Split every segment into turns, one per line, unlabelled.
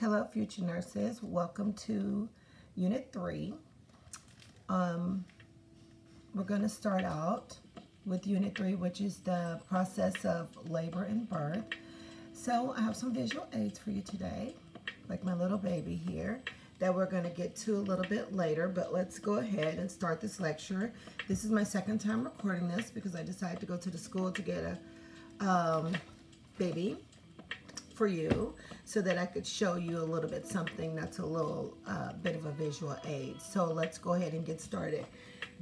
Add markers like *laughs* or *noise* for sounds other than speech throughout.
Hello, future nurses. Welcome to Unit 3. Um, we're going to start out with Unit 3, which is the process of labor and birth. So I have some visual aids for you today, like my little baby here, that we're going to get to a little bit later, but let's go ahead and start this lecture. This is my second time recording this because I decided to go to the school to get a um, baby for you so that I could show you a little bit something that's a little uh, bit of a visual aid. So let's go ahead and get started.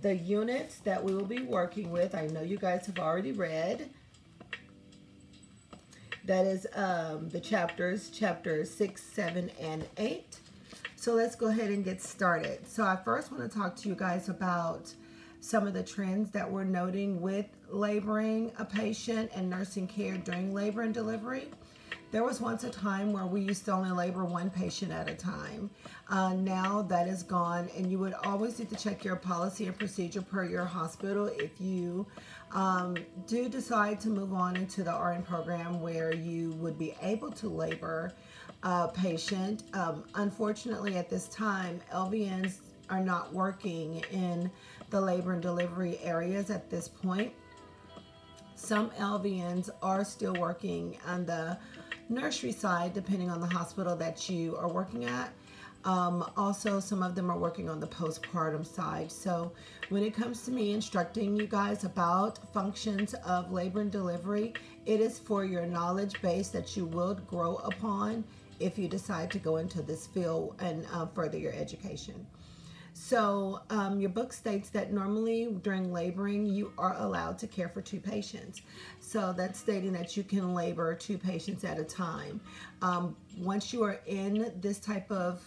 The units that we will be working with, I know you guys have already read. That is um, the chapters, chapters 6, 7, and 8. So let's go ahead and get started. So I first want to talk to you guys about some of the trends that we're noting with laboring a patient and nursing care during labor and delivery. There was once a time where we used to only labor one patient at a time. Uh, now that is gone, and you would always need to check your policy and procedure per your hospital if you um, do decide to move on into the RN program where you would be able to labor a patient. Um, unfortunately, at this time, LVNs are not working in the labor and delivery areas at this point. Some LVNs are still working on the nursery side, depending on the hospital that you are working at. Um, also, some of them are working on the postpartum side. So when it comes to me instructing you guys about functions of labor and delivery, it is for your knowledge base that you will grow upon if you decide to go into this field and uh, further your education. So um, your book states that normally during laboring, you are allowed to care for two patients. So that's stating that you can labor two patients at a time. Um, once you are in this type of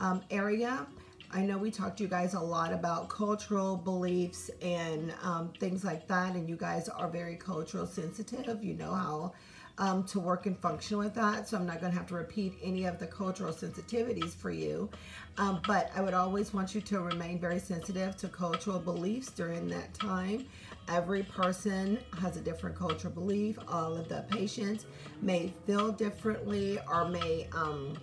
um, area, I know we talked to you guys a lot about cultural beliefs and um, things like that, and you guys are very cultural sensitive. You know how um, to work and function with that. So I'm not going to have to repeat any of the cultural sensitivities for you. Um, but I would always want you to remain very sensitive to cultural beliefs during that time. Every person has a different cultural belief. All of the patients may feel differently or may um,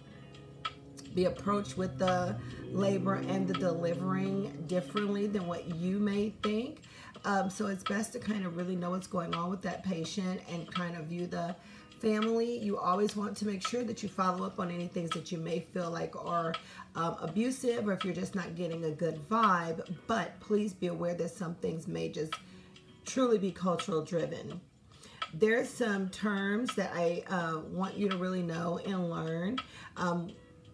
be approached with the labor and the delivering differently than what you may think. Um, so it's best to kind of really know what's going on with that patient and kind of view the family. You always want to make sure that you follow up on any things that you may feel like are um, abusive or if you're just not getting a good vibe. But please be aware that some things may just truly be cultural driven. There's some terms that I uh, want you to really know and learn. Um,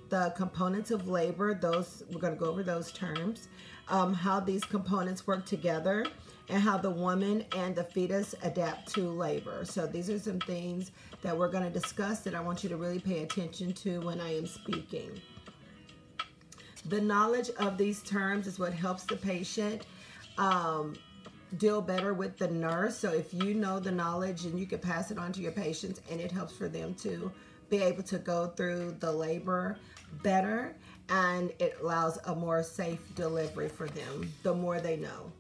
the components of labor, those we're going to go over those terms, um, how these components work together, and how the woman and the fetus adapt to labor. So these are some things that we're going to discuss that I want you to really pay attention to when I am speaking. The knowledge of these terms is what helps the patient um, deal better with the nurse. So if you know the knowledge and you can pass it on to your patients and it helps for them to be able to go through the labor better and it allows a more safe delivery for them the more they know.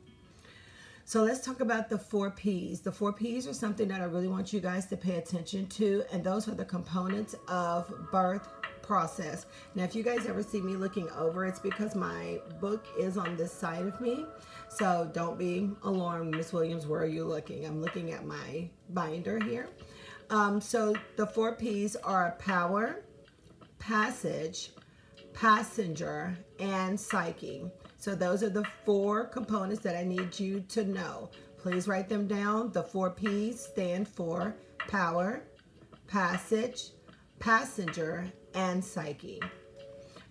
So let's talk about the four P's. The four P's are something that I really want you guys to pay attention to, and those are the components of birth process. Now, if you guys ever see me looking over, it's because my book is on this side of me. So don't be alarmed, Miss Williams, where are you looking? I'm looking at my binder here. Um, so the four P's are power, passage, passenger, and psyche. So those are the four components that I need you to know. Please write them down. The four P's stand for power, passage, passenger, and psyche.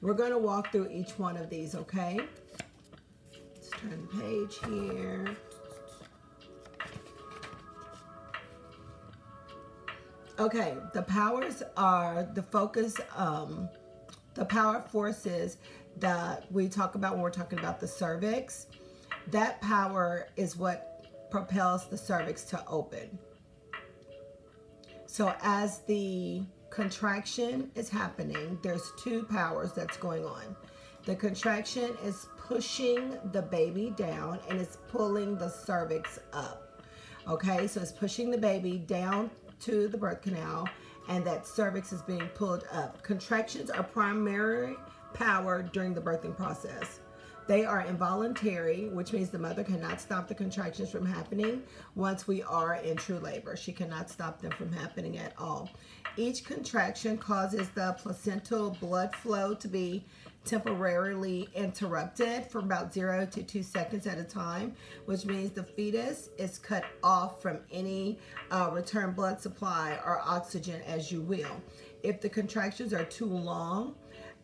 We're going to walk through each one of these, okay? Let's turn the page here. Okay, the powers are the focus, um, the power forces that we talk about when we're talking about the cervix. That power is what propels the cervix to open. So as the contraction is happening, there's two powers that's going on. The contraction is pushing the baby down and it's pulling the cervix up. Okay, so it's pushing the baby down to the birth canal and that cervix is being pulled up. Contractions are primary power during the birthing process. They are involuntary, which means the mother cannot stop the contractions from happening once we are in true labor. She cannot stop them from happening at all. Each contraction causes the placental blood flow to be temporarily interrupted for about zero to two seconds at a time, which means the fetus is cut off from any uh, return blood supply or oxygen as you will. If the contractions are too long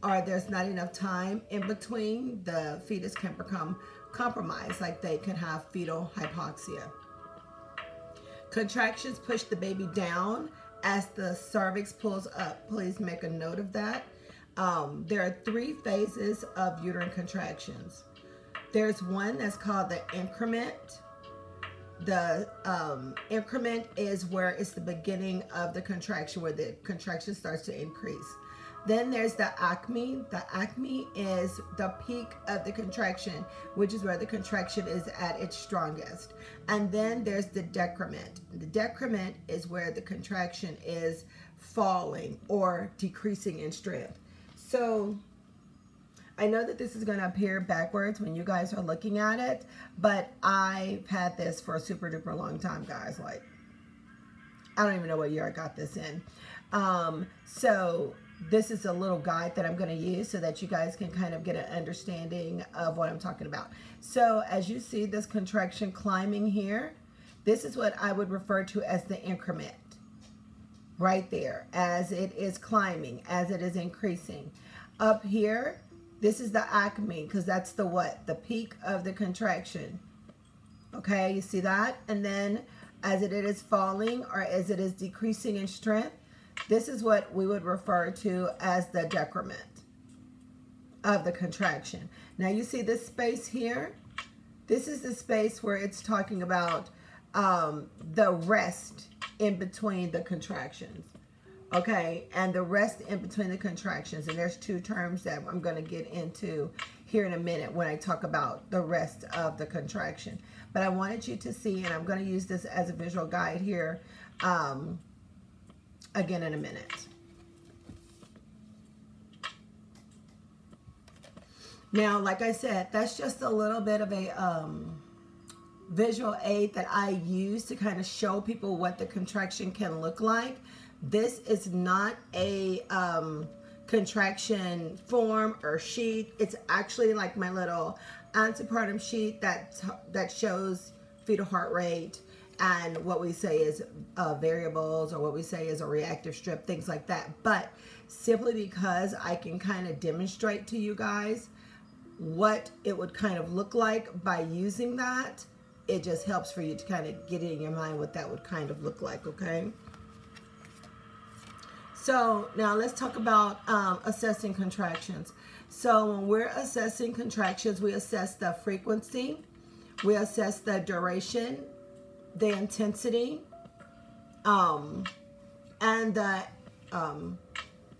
or there's not enough time in between, the fetus can become compromised, like they can have fetal hypoxia. Contractions push the baby down as the cervix pulls up. Please make a note of that. Um, there are three phases of uterine contractions. There's one that's called the increment. The um, increment is where it's the beginning of the contraction, where the contraction starts to increase. Then there's the acme. The acme is the peak of the contraction, which is where the contraction is at its strongest. And then there's the decrement. The decrement is where the contraction is falling or decreasing in strength. So I know that this is going to appear backwards when you guys are looking at it, but I've had this for a super duper long time, guys. Like, I don't even know what year I got this in. Um, so this is a little guide that I'm going to use so that you guys can kind of get an understanding of what I'm talking about. So as you see this contraction climbing here, this is what I would refer to as the increment right there as it is climbing, as it is increasing. Up here, this is the acme because that's the what? The peak of the contraction. Okay, you see that? And then as it is falling or as it is decreasing in strength, this is what we would refer to as the decrement of the contraction. Now you see this space here? This is the space where it's talking about um, the rest in between the contractions. Okay, and the rest in between the contractions. And there's two terms that I'm going to get into here in a minute when I talk about the rest of the contraction. But I wanted you to see, and I'm going to use this as a visual guide here um, again in a minute. Now, like I said, that's just a little bit of a um, visual aid that I use to kind of show people what the contraction can look like. This is not a um, contraction form or sheet. It's actually like my little antepartum sheet that, that shows fetal heart rate and what we say is uh, variables or what we say is a reactive strip, things like that. But simply because I can kind of demonstrate to you guys what it would kind of look like by using that, it just helps for you to kind of get in your mind what that would kind of look like, okay? So now let's talk about um, assessing contractions. So when we're assessing contractions, we assess the frequency, we assess the duration, the intensity, um, and the um,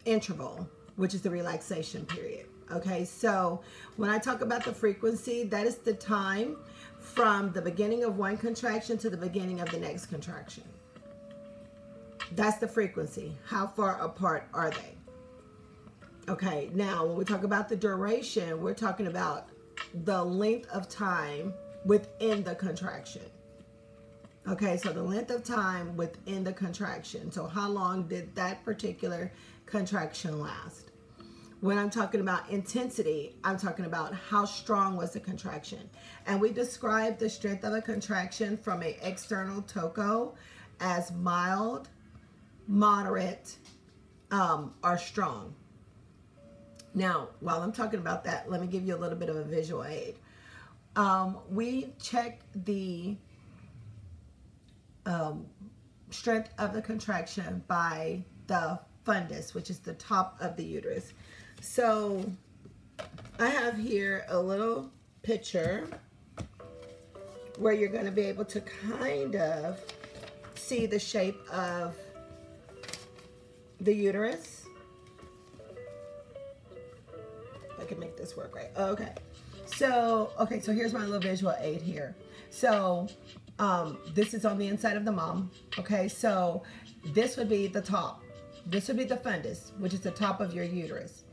interval, which is the relaxation period. Okay, so when I talk about the frequency, that is the time from the beginning of one contraction to the beginning of the next contraction. That's the frequency. How far apart are they? Okay, now when we talk about the duration, we're talking about the length of time within the contraction. Okay, so the length of time within the contraction. So how long did that particular contraction last? When I'm talking about intensity, I'm talking about how strong was the contraction. And we describe the strength of a contraction from an external TOCO as mild, moderate, um, or strong. Now, while I'm talking about that, let me give you a little bit of a visual aid. Um, we check the um, strength of the contraction by the fundus, which is the top of the uterus. So I have here a little picture where you're going to be able to kind of see the shape of the uterus. I can make this work right. Okay. So, okay, so here's my little visual aid here. So, um, this is on the inside of the mom. Okay, so this would be the top This would be the fundus, which is the top of your uterus.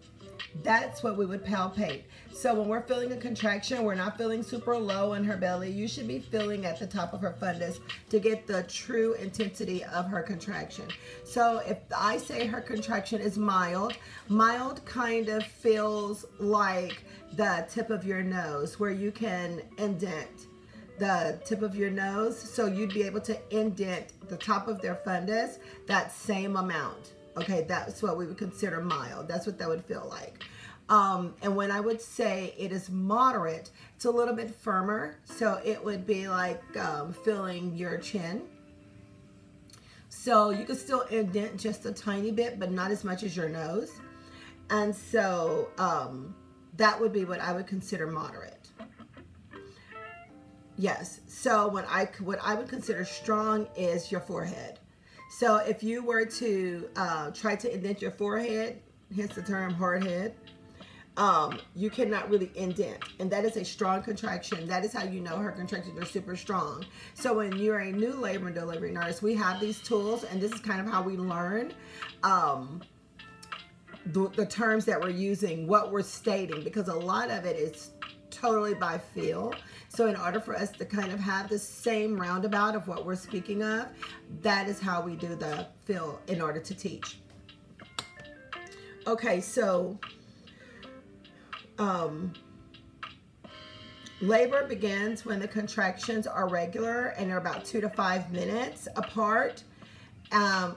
That's what we would palpate. So when we're feeling a contraction, we're not feeling super low in her belly. You should be feeling at the top of her fundus to get the true intensity of her contraction. So if I say her contraction is mild, mild kind of feels like the tip of your nose where you can indent the tip of your nose. So you'd be able to indent the top of their fundus that same amount. Okay, that's what we would consider mild. That's what that would feel like. Um, and when I would say it is moderate, it's a little bit firmer. So it would be like um, filling your chin. So you could still indent just a tiny bit, but not as much as your nose. And so um, that would be what I would consider moderate. Yes. So what I what I would consider strong is your forehead. So if you were to uh, try to indent your forehead, hence the term hard head, um, you cannot really indent. And that is a strong contraction. That is how you know her contractions are super strong. So when you're a new labor and delivery nurse, we have these tools, and this is kind of how we learn um, the, the terms that we're using, what we're stating, because a lot of it is totally by feel. So in order for us to kind of have the same roundabout of what we're speaking of, that is how we do the feel in order to teach. Okay, so um, labor begins when the contractions are regular and they're about two to five minutes apart. Um,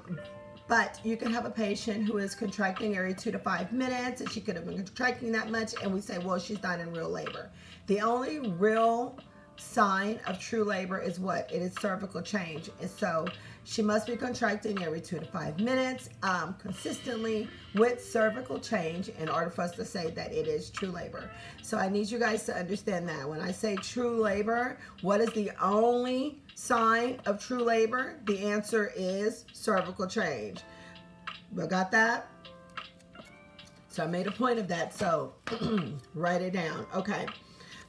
but you can have a patient who is contracting every two to five minutes and she could have been contracting that much and we say, well, she's not in real labor. The only real sign of true labor is what? It is cervical change. And so she must be contracting every two to five minutes um, consistently with cervical change in order for us to say that it is true labor. So I need you guys to understand that. When I say true labor, what is the only sign of true labor? The answer is cervical change. We got that? So I made a point of that. So *clears throat* write it down. Okay.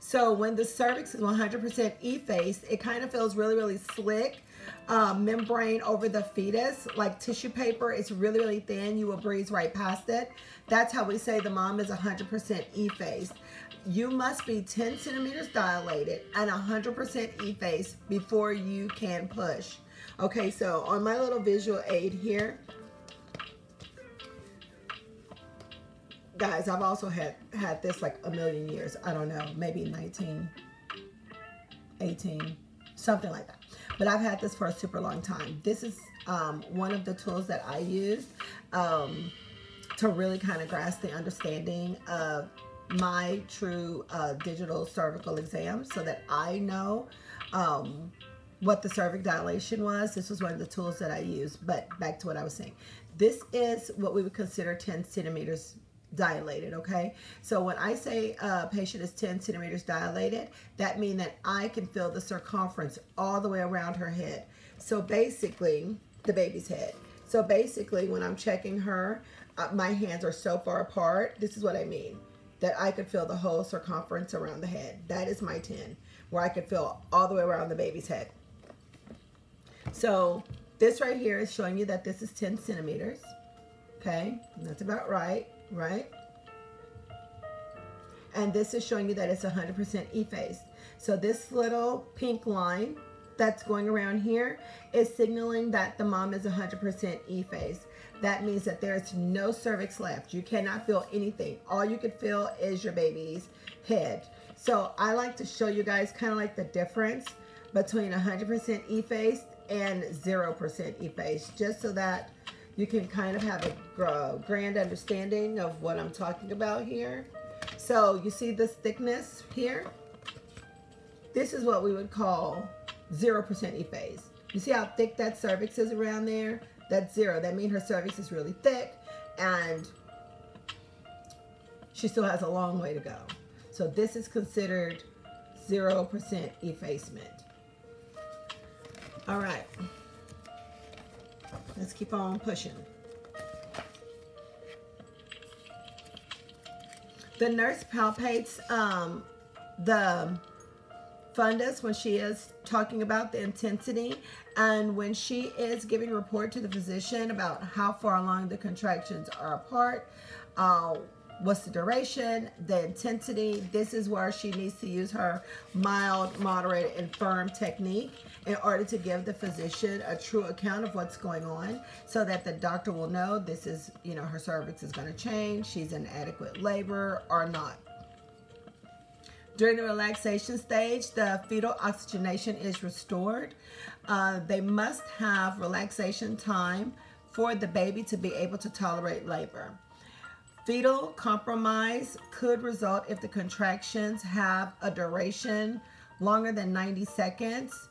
So when the cervix is 100% effaced, it kind of feels really, really slick. Um, membrane over the fetus, like tissue paper, it's really, really thin. You will breeze right past it. That's how we say the mom is 100% effaced. You must be 10 centimeters dilated and 100% effaced before you can push. Okay, so on my little visual aid here, guys, I've also had had this like a million years. I don't know, maybe 19, 18, something like that. But I've had this for a super long time. This is um, one of the tools that I use um, to really kind of grasp the understanding of my true uh, digital cervical exam so that I know um, what the cervic dilation was. This was one of the tools that I used. But back to what I was saying. This is what we would consider 10 centimeters dilated, okay? So when I say a patient is 10 centimeters dilated, that means that I can feel the circumference all the way around her head. So basically, the baby's head. So basically, when I'm checking her, uh, my hands are so far apart. This is what I mean, that I could feel the whole circumference around the head. That is my 10, where I could feel all the way around the baby's head. So this right here is showing you that this is 10 centimeters. Okay, that's about right right? And this is showing you that it's 100% effaced. So this little pink line that's going around here is signaling that the mom is 100% effaced. That means that there's no cervix left. You cannot feel anything. All you can feel is your baby's head. So I like to show you guys kind of like the difference between 100% effaced and 0% effaced, just so that you can kind of have a grand understanding of what I'm talking about here. So you see this thickness here? This is what we would call 0% efface. You see how thick that cervix is around there? That's zero. That means her cervix is really thick and she still has a long way to go. So this is considered 0% effacement. All right. Let's keep on pushing. The nurse palpates um, the fundus when she is talking about the intensity and when she is giving report to the physician about how far along the contractions are apart, uh, what's the duration, the intensity. This is where she needs to use her mild, moderate, and firm technique in order to give the physician a true account of what's going on so that the doctor will know this is, you know, her cervix is going to change, she's in adequate labor or not. During the relaxation stage, the fetal oxygenation is restored. Uh, they must have relaxation time for the baby to be able to tolerate labor. Fetal compromise could result if the contractions have a duration longer than 90 seconds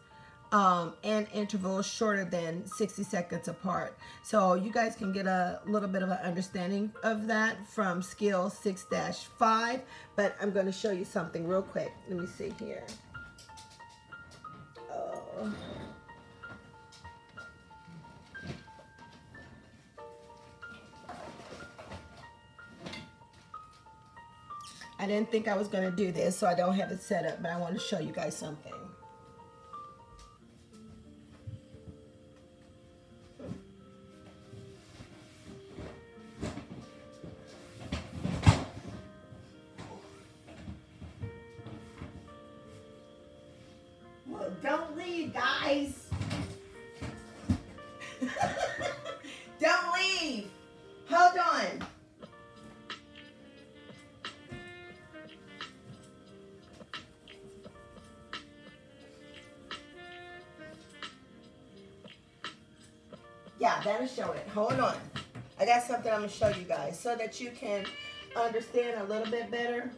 um, and intervals shorter than 60 seconds apart. So you guys can get a little bit of an understanding of that from skill 6-5, but I'm going to show you something real quick. Let me see here. Oh. I didn't think I was going to do this, so I don't have it set up, but I want to show you guys something. Well, don't leave, guys. *laughs* don't leave. Hold on. Yeah, that'll show it. Hold on. I got something I'm going to show you guys so that you can understand a little bit better.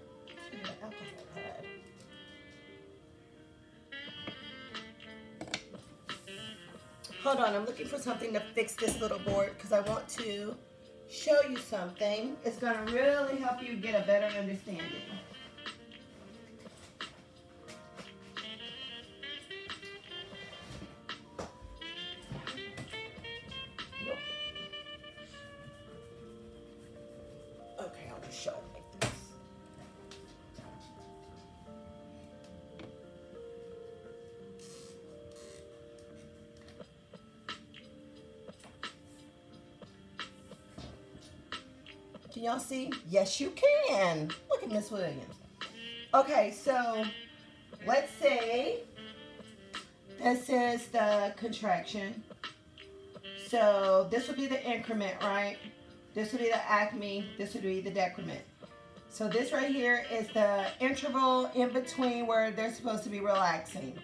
Hold on, I'm looking for something to fix this little board because I want to show you something. It's going to really help you get a better understanding. Yes, you can. Look at Miss Williams. Okay, so let's say this is the contraction. So this would be the increment, right? This would be the acme. This would be the decrement. So this right here is the interval in between where they're supposed to be relaxing.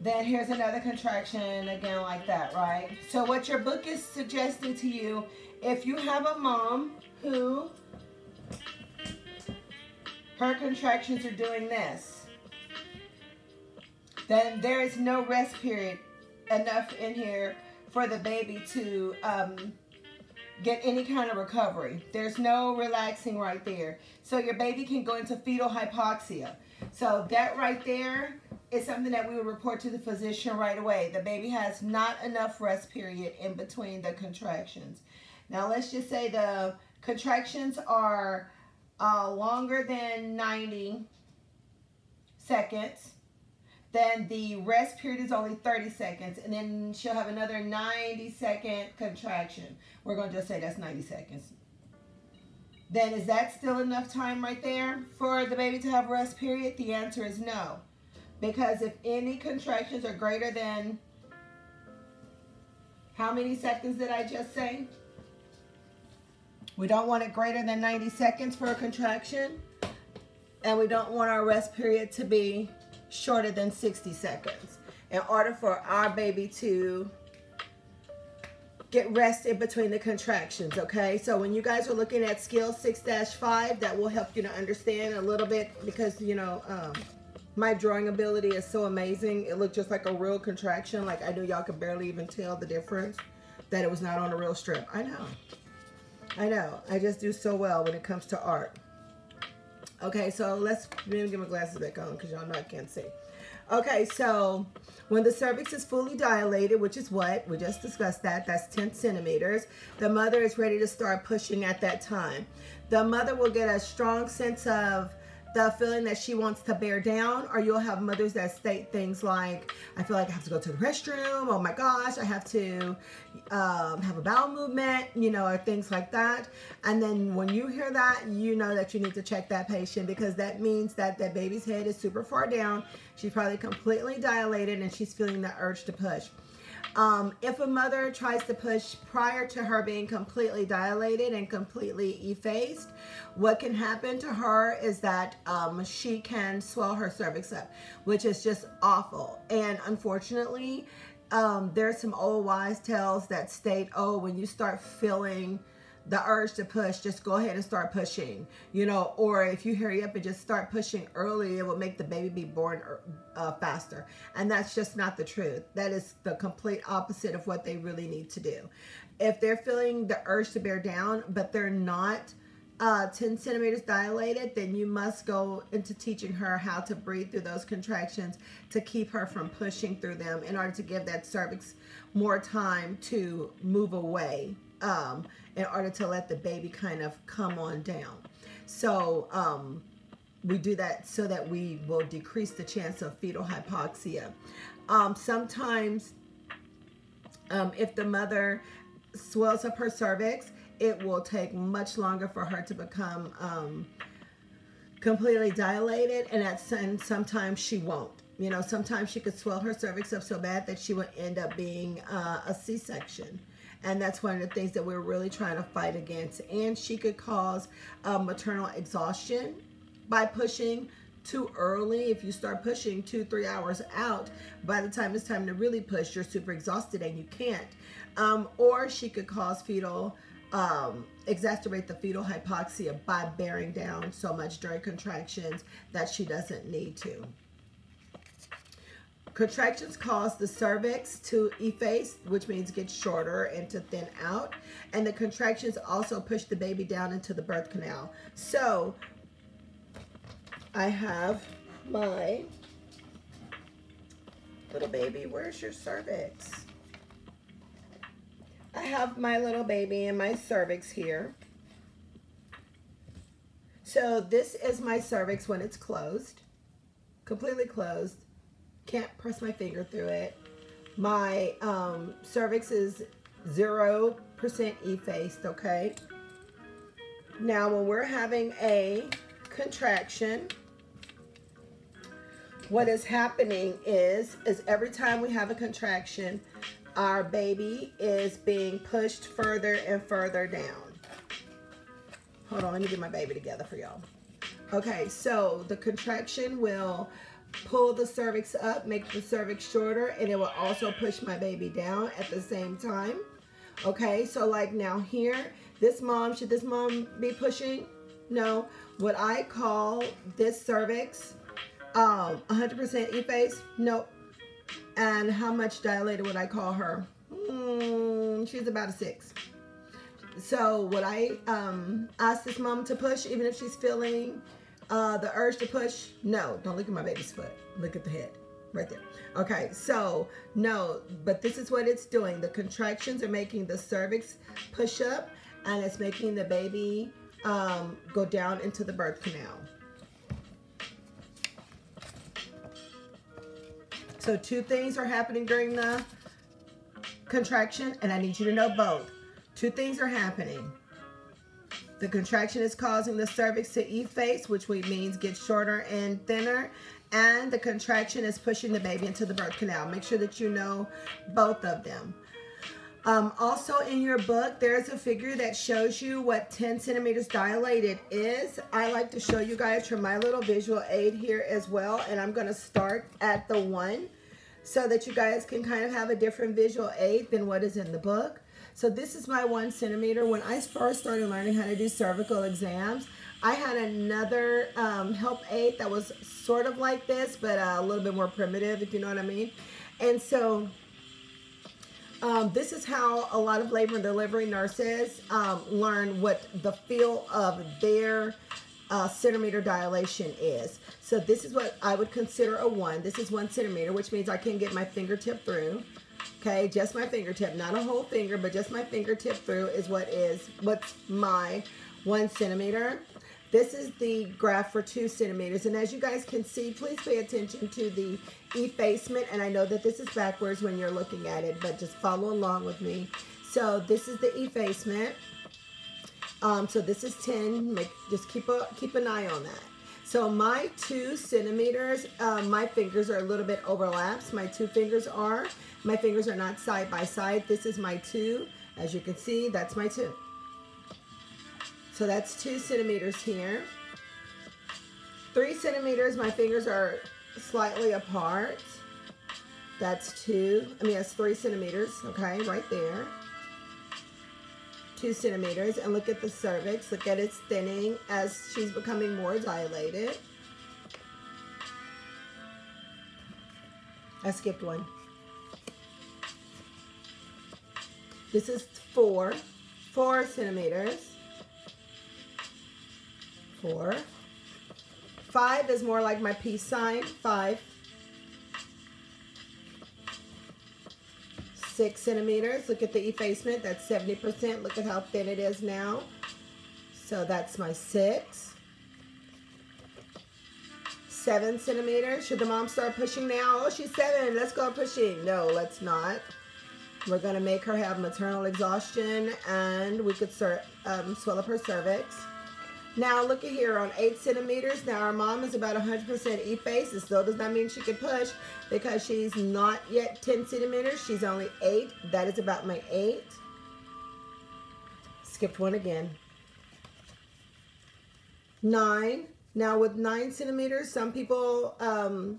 Then here's another contraction again like that, right? So what your book is suggesting to you, if you have a mom who her contractions are doing this, then there is no rest period enough in here for the baby to um, get any kind of recovery. There's no relaxing right there. So your baby can go into fetal hypoxia. So that right there is something that we would report to the physician right away. The baby has not enough rest period in between the contractions. Now let's just say the contractions are uh, longer than 90 seconds. Then the rest period is only 30 seconds. And then she'll have another 90 second contraction. We're going to just say that's 90 seconds. Then is that still enough time right there for the baby to have rest period? The answer is no. Because if any contractions are greater than, how many seconds did I just say? We don't want it greater than 90 seconds for a contraction. And we don't want our rest period to be shorter than 60 seconds in order for our baby to get rest in between the contractions, okay? So when you guys are looking at skill 6-5, that will help you to understand a little bit because, you know, um, my drawing ability is so amazing. It looked just like a real contraction. Like I knew y'all could barely even tell the difference that it was not on a real strip. I know. I know. I just do so well when it comes to art. Okay, so let's let me get my glasses back on because y'all know I can't see. Okay, so when the cervix is fully dilated, which is what? We just discussed that. That's 10 centimeters. The mother is ready to start pushing at that time. The mother will get a strong sense of the feeling that she wants to bear down, or you'll have mothers that state things like, I feel like I have to go to the restroom, oh my gosh, I have to um, have a bowel movement, you know, or things like that. And then when you hear that, you know that you need to check that patient because that means that that baby's head is super far down. She's probably completely dilated and she's feeling the urge to push. Um, if a mother tries to push prior to her being completely dilated and completely effaced, what can happen to her is that um, she can swell her cervix up, which is just awful. And unfortunately, um, there's some old wise tales that state, oh, when you start feeling the urge to push, just go ahead and start pushing, you know, or if you hurry up and just start pushing early, it will make the baby be born uh, faster. And that's just not the truth. That is the complete opposite of what they really need to do. If they're feeling the urge to bear down, but they're not uh, 10 centimeters dilated, then you must go into teaching her how to breathe through those contractions to keep her from pushing through them in order to give that cervix more time to move away um, in order to let the baby kind of come on down. So um, we do that so that we will decrease the chance of fetal hypoxia. Um, sometimes um, if the mother swells up her cervix, it will take much longer for her to become um, completely dilated and, at, and sometimes she won't. You know, sometimes she could swell her cervix up so bad that she would end up being uh, a C-section. And that's one of the things that we're really trying to fight against. And she could cause uh, maternal exhaustion by pushing too early. If you start pushing two, three hours out, by the time it's time to really push, you're super exhausted and you can't. Um, or she could cause fetal, um, exacerbate the fetal hypoxia by bearing down so much during contractions that she doesn't need to. Contractions cause the cervix to efface, which means get shorter and to thin out. And the contractions also push the baby down into the birth canal. So I have my little baby. Where's your cervix? I have my little baby and my cervix here. So this is my cervix when it's closed, completely closed. Can't press my finger through it. My um, cervix is 0% effaced, okay? Now, when we're having a contraction, what is happening is, is every time we have a contraction, our baby is being pushed further and further down. Hold on, let me get my baby together for y'all. Okay, so the contraction will pull the cervix up, make the cervix shorter, and it will also push my baby down at the same time. Okay, so like now here, this mom, should this mom be pushing? No. What I call this cervix, um, 100% efface? Nope. And how much dilated would I call her? Mm, she's about a six. So would I um, ask this mom to push even if she's feeling uh, the urge to push, no, don't look at my baby's foot. Look at the head right there. Okay, so no, but this is what it's doing. The contractions are making the cervix push up and it's making the baby um, go down into the birth canal. So two things are happening during the contraction and I need you to know both. Two things are happening. The contraction is causing the cervix to efface, which means get shorter and thinner. And the contraction is pushing the baby into the birth canal. Make sure that you know both of them. Um, also in your book, there's a figure that shows you what 10 centimeters dilated is. I like to show you guys from my little visual aid here as well. And I'm going to start at the one so that you guys can kind of have a different visual aid than what is in the book. So this is my one centimeter. When I first started learning how to do cervical exams, I had another um, help aid that was sort of like this, but uh, a little bit more primitive, if you know what I mean. And so um, this is how a lot of labor and delivery nurses um, learn what the feel of their uh, centimeter dilation is. So this is what I would consider a one. This is one centimeter, which means I can get my fingertip through. Okay, just my fingertip, not a whole finger, but just my fingertip through is what is, what's my one centimeter. This is the graph for two centimeters. And as you guys can see, please pay attention to the effacement. And I know that this is backwards when you're looking at it, but just follow along with me. So this is the effacement. Um, so this is 10. Make, just keep, a, keep an eye on that. So my two centimeters, uh, my fingers are a little bit overlaps. My two fingers are. My fingers are not side by side. This is my two. As you can see, that's my two. So that's two centimeters here. Three centimeters, my fingers are slightly apart. That's two, I mean, that's three centimeters, okay, right there. Two centimeters, and look at the cervix. Look at its thinning as she's becoming more dilated. I skipped one. This is four, four centimeters four. Five is more like my peace sign, five. Six centimeters, look at the effacement, that's 70%. Look at how thin it is now. So that's my six. Seven centimeters, should the mom start pushing now? Oh, she's seven, let's go pushing. No, let's not. We're gonna make her have maternal exhaustion and we could start, um, swell up her cervix. Now look at here on 8 centimeters. Now our mom is about 100% efface. It still does not mean she can push because she's not yet 10 centimeters. She's only 8. That is about my 8. Skipped one again. 9. Now with 9 centimeters, some people um,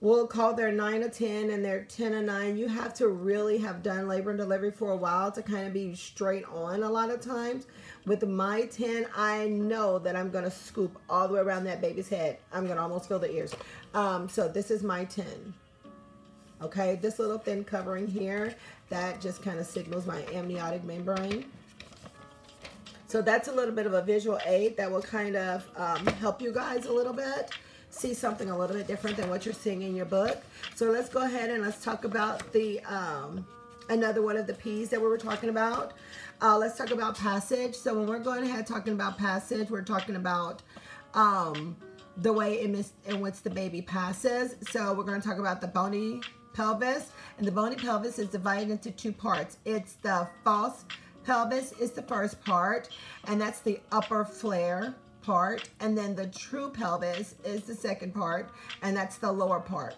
will call their 9 a 10 and their 10 a 9. You have to really have done labor and delivery for a while to kind of be straight on a lot of times. With my 10, I know that I'm going to scoop all the way around that baby's head. I'm going to almost feel the ears. Um, so this is my 10. Okay, this little thin covering here, that just kind of signals my amniotic membrane. So that's a little bit of a visual aid that will kind of um, help you guys a little bit see something a little bit different than what you're seeing in your book. So let's go ahead and let's talk about the um, another one of the P's that we were talking about. Uh, let's talk about passage. So when we're going ahead talking about passage, we're talking about um, the way in, in which the baby passes. So we're going to talk about the bony pelvis. And the bony pelvis is divided into two parts. It's the false pelvis is the first part, and that's the upper flare part. And then the true pelvis is the second part, and that's the lower part.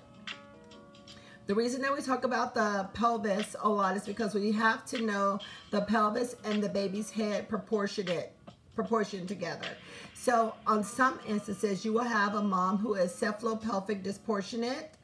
The reason that we talk about the pelvis a lot is because we have to know the pelvis and the baby's head proportionate, proportioned together. So on some instances, you will have a mom who is cephalopelvic disproportionate,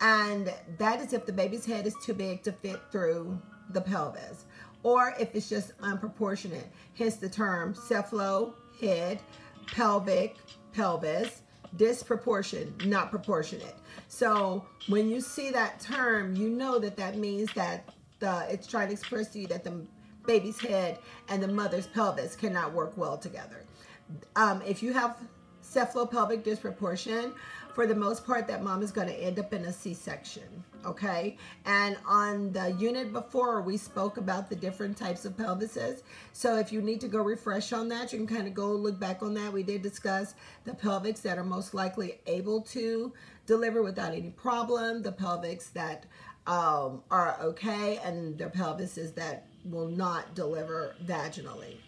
and that is if the baby's head is too big to fit through the pelvis, or if it's just unproportionate. Hence the term cephalo, head, pelvic, pelvis, disproportion, not proportionate. So when you see that term, you know that that means that the it's trying to express to you that the baby's head and the mother's pelvis cannot work well together. Um, if you have cephalopelvic disproportion, for the most part, that mom is going to end up in a C-section, okay? And on the unit before, we spoke about the different types of pelvises. So if you need to go refresh on that, you can kind of go look back on that. We did discuss the pelvics that are most likely able to deliver without any problem, the pelvics that um, are okay, and the pelvises that will not deliver vaginally.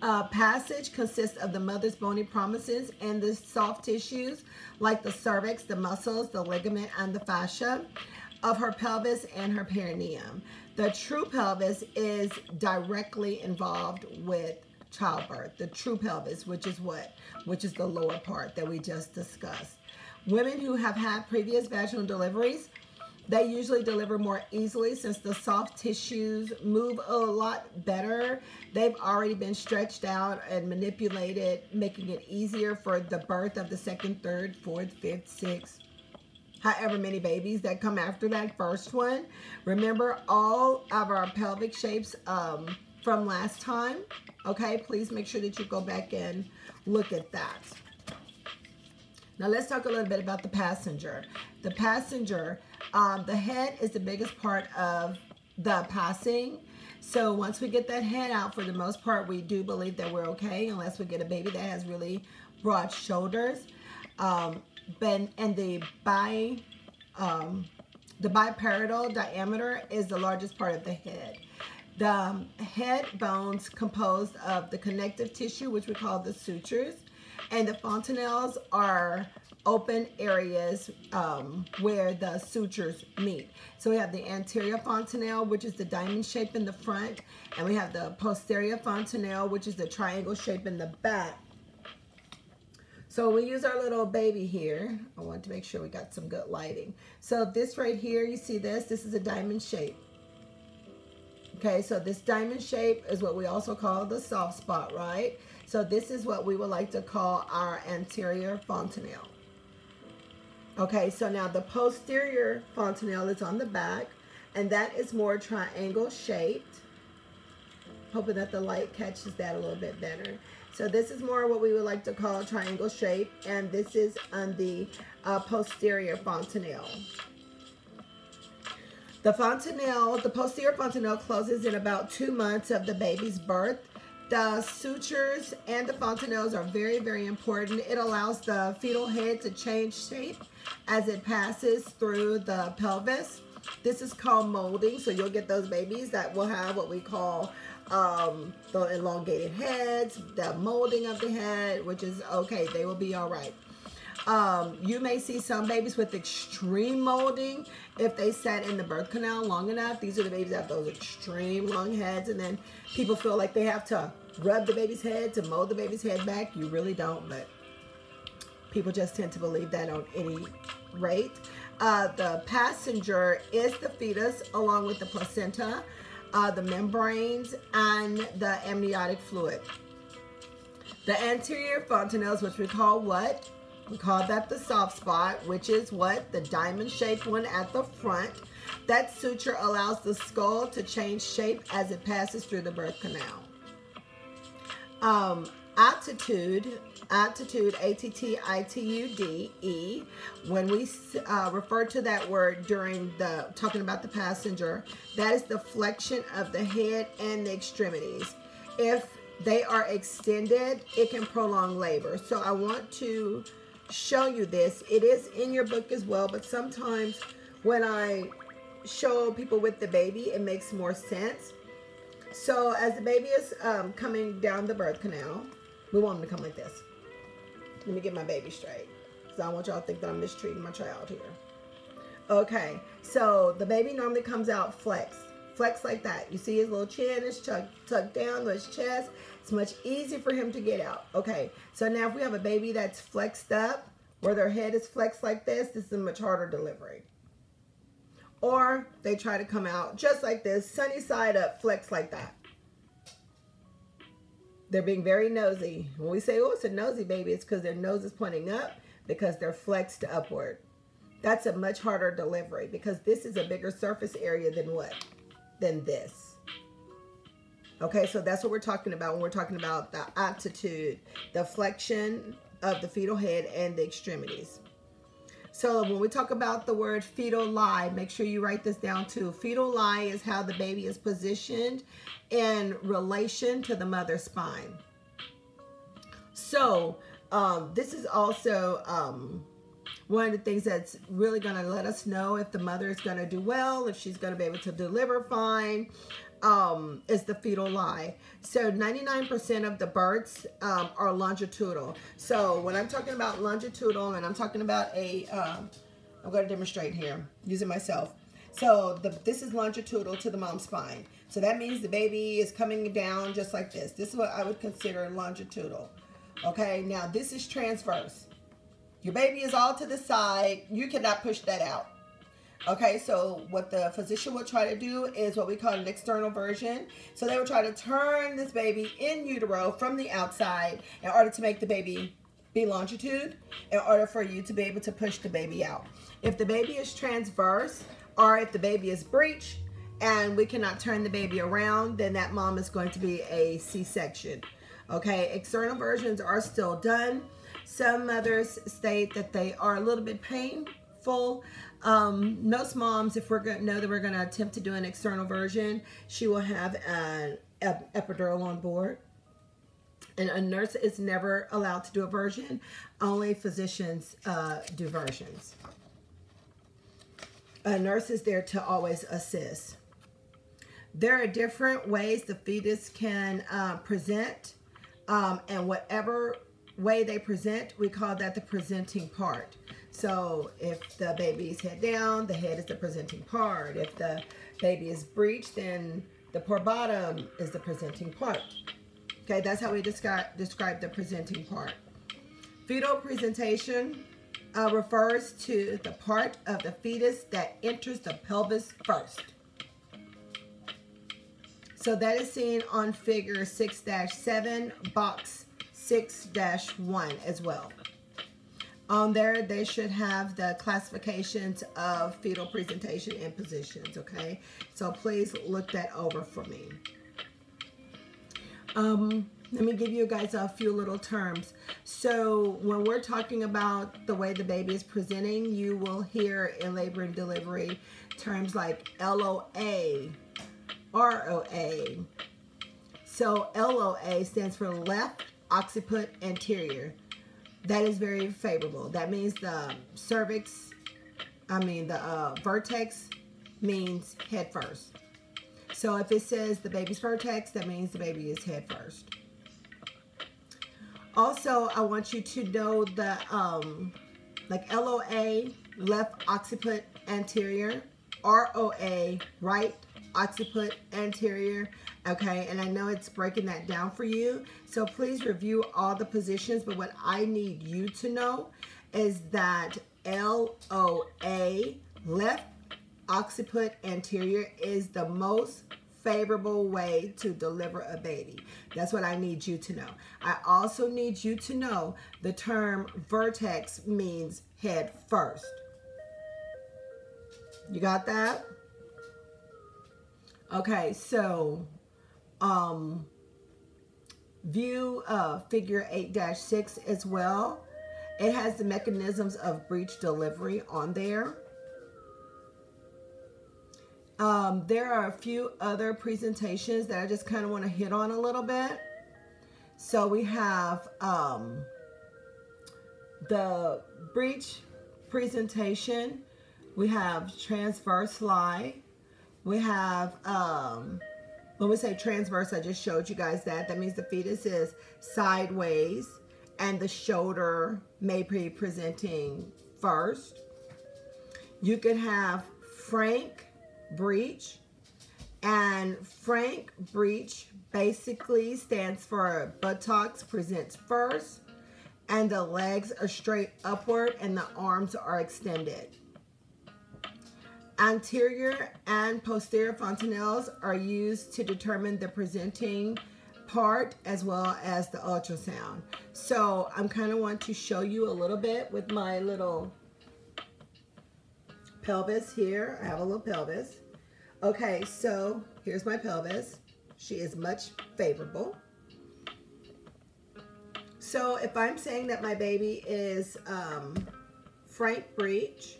Uh, passage consists of the mother's bony promises and the soft tissues like the cervix, the muscles, the ligament, and the fascia of her pelvis and her perineum. The true pelvis is directly involved with childbirth. The true pelvis, which is what? Which is the lower part that we just discussed. Women who have had previous vaginal deliveries they usually deliver more easily since the soft tissues move a lot better. They've already been stretched out and manipulated, making it easier for the birth of the second, third, fourth, fifth, sixth, however many babies that come after that first one. Remember all of our pelvic shapes um, from last time. Okay, please make sure that you go back and look at that. Now let's talk a little bit about the passenger. The passenger um, the head is the biggest part of the passing. So once we get that head out, for the most part, we do believe that we're okay, unless we get a baby that has really broad shoulders. Um, but, and the bi, um, the biparietal diameter is the largest part of the head. The um, head bones composed of the connective tissue, which we call the sutures, and the fontanelles are open areas um, where the sutures meet. So we have the anterior fontanelle, which is the diamond shape in the front, and we have the posterior fontanelle, which is the triangle shape in the back. So we use our little baby here. I want to make sure we got some good lighting. So this right here, you see this? This is a diamond shape. Okay, so this diamond shape is what we also call the soft spot, right? So this is what we would like to call our anterior fontanelle. Okay, so now the posterior fontanelle is on the back, and that is more triangle shaped. Hoping that the light catches that a little bit better. So this is more what we would like to call triangle shape, and this is on the uh, posterior fontanelle. The fontanelle, the posterior fontanelle closes in about two months of the baby's birth. The sutures and the fontanelles are very, very important. It allows the fetal head to change shape as it passes through the pelvis. This is called molding, so you'll get those babies that will have what we call um, the elongated heads, the molding of the head, which is okay, they will be all right. Um, you may see some babies with extreme molding if they sat in the birth canal long enough. These are the babies that have those extreme long heads, and then people feel like they have to rub the baby's head to mold the baby's head back. You really don't, but people just tend to believe that on any rate. Uh, the passenger is the fetus along with the placenta, uh, the membranes, and the amniotic fluid. The anterior fontanelles, which we call what? We call that the soft spot, which is what? The diamond-shaped one at the front. That suture allows the skull to change shape as it passes through the birth canal. Um, attitude, attitude, A-T-T-I-T-U-D-E, when we uh, refer to that word during the, talking about the passenger, that is the flexion of the head and the extremities. If they are extended, it can prolong labor. So I want to show you this. It is in your book as well, but sometimes when I show people with the baby, it makes more sense. So as the baby is um, coming down the birth canal, we want him to come like this. Let me get my baby straight. So I want y'all to think that I'm mistreating my child here. Okay, so the baby normally comes out flexed. Flex like that. You see his little chin is tucked, tucked down to his chest. It's much easier for him to get out. Okay, so now if we have a baby that's flexed up, where their head is flexed like this, this is a much harder delivery. Or they try to come out just like this, sunny side up, flex like that. They're being very nosy. When we say, oh, it's a nosy baby, it's because their nose is pointing up because they're flexed upward. That's a much harder delivery because this is a bigger surface area than what? Than this. Okay, so that's what we're talking about when we're talking about the attitude, the flexion of the fetal head and the extremities. So when we talk about the word fetal lie, make sure you write this down too. Fetal lie is how the baby is positioned in relation to the mother's spine. So um, this is also um, one of the things that's really going to let us know if the mother is going to do well, if she's going to be able to deliver fine, um, is the fetal lie. So 99% of the births um, are longitudinal. So when I'm talking about longitudinal and I'm talking about a, um, I'm going to demonstrate here using myself. So the, this is longitudinal to the mom's spine. So that means the baby is coming down just like this. This is what I would consider longitudinal. Okay, now this is transverse. Your baby is all to the side. You cannot push that out. Okay, so what the physician would try to do is what we call an external version. So they would try to turn this baby in utero from the outside in order to make the baby be longitude in order for you to be able to push the baby out. If the baby is transverse or if the baby is breech and we cannot turn the baby around, then that mom is going to be a C-section. Okay, external versions are still done. Some mothers state that they are a little bit pain full. Um, most moms, if we're going to know that we're going to attempt to do an external version, she will have an epidural on board. And a nurse is never allowed to do a version. Only physicians uh, do versions. A nurse is there to always assist. There are different ways the fetus can uh, present. Um, and whatever way they present, we call that the presenting part. So if the baby is head down, the head is the presenting part. If the baby is breached, then the poor bottom is the presenting part. Okay, that's how we describe, describe the presenting part. Fetal presentation uh, refers to the part of the fetus that enters the pelvis first. So that is seen on figure 6-7, box 6-1 as well. On there, they should have the classifications of fetal presentation and positions, okay? So please look that over for me. Um, let me give you guys a few little terms. So when we're talking about the way the baby is presenting, you will hear in labor and delivery terms like LOA, ROA. So LOA stands for left occiput anterior. That is very favorable. That means the cervix, I mean the uh, vertex means head first. So if it says the baby's vertex, that means the baby is head first. Also, I want you to know the um, like LOA, left occiput anterior, ROA, right occiput anterior. Okay, and I know it's breaking that down for you. So please review all the positions. But what I need you to know is that LOA, left occiput anterior, is the most favorable way to deliver a baby. That's what I need you to know. I also need you to know the term vertex means head first. You got that? Okay, so um, view uh, figure 8-6 as well. It has the mechanisms of breech delivery on there. Um, there are a few other presentations that I just kind of want to hit on a little bit. So we have um, the breech presentation. We have transverse lie. We have, um, when we say transverse, I just showed you guys that. That means the fetus is sideways and the shoulder may be presenting first. You could have frank breech. And frank breech basically stands for buttocks presents first and the legs are straight upward and the arms are extended. Anterior and posterior fontanelles are used to determine the presenting part as well as the ultrasound. So I'm kind of want to show you a little bit with my little pelvis here. I have a little pelvis. Okay, so here's my pelvis. She is much favorable. So if I'm saying that my baby is um, frank breech,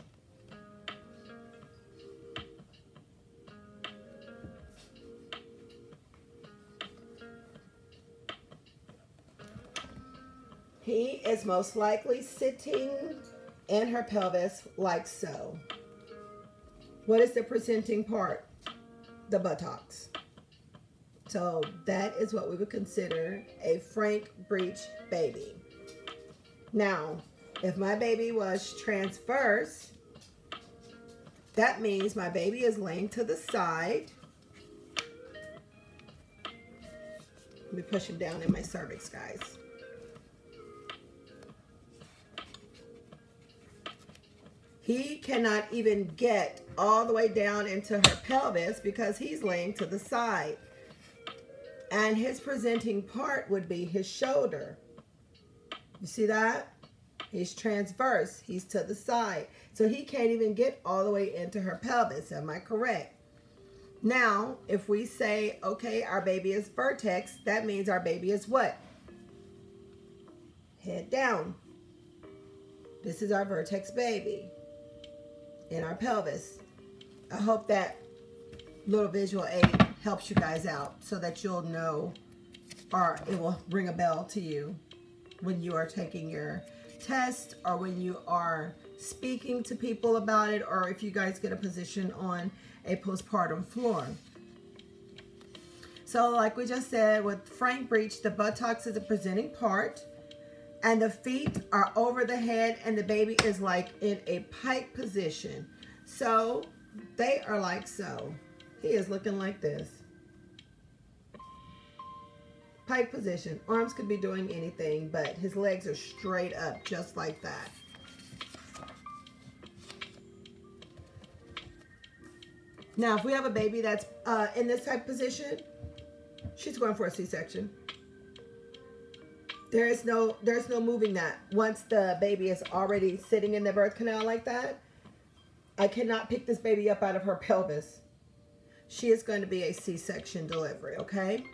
he is most likely sitting in her pelvis like so. What is the presenting part? The buttocks. So that is what we would consider a frank breech baby. Now, if my baby was transverse, that means my baby is laying to the side. Let me push him down in my cervix, guys. He cannot even get all the way down into her pelvis because he's laying to the side. And his presenting part would be his shoulder. You see that? He's transverse. He's to the side. So he can't even get all the way into her pelvis. Am I correct? Now, if we say, okay, our baby is vertex, that means our baby is what? Head down. This is our vertex baby. In our pelvis. I hope that little visual aid helps you guys out so that you'll know or it will ring a bell to you when you are taking your test or when you are speaking to people about it or if you guys get a position on a postpartum floor. So like we just said, with frank breech, the buttocks is a presenting part and the feet are over the head and the baby is like in a pike position. So they are like so. He is looking like this. Pike position. Arms could be doing anything, but his legs are straight up just like that. Now, if we have a baby that's uh, in this type position, she's going for a C-section. There is no, there's no moving that. Once the baby is already sitting in the birth canal like that, I cannot pick this baby up out of her pelvis. She is going to be a C-section delivery, okay?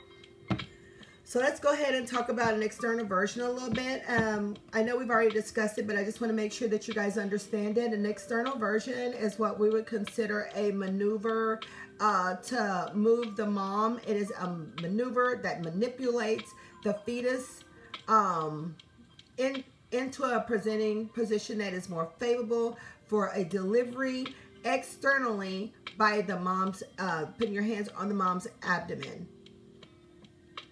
So let's go ahead and talk about an external version a little bit. Um, I know we've already discussed it, but I just want to make sure that you guys understand it. An external version is what we would consider a maneuver uh, to move the mom. It is a maneuver that manipulates the fetus um, in, into a presenting position that is more favorable for a delivery externally by the mom's, uh, putting your hands on the mom's abdomen.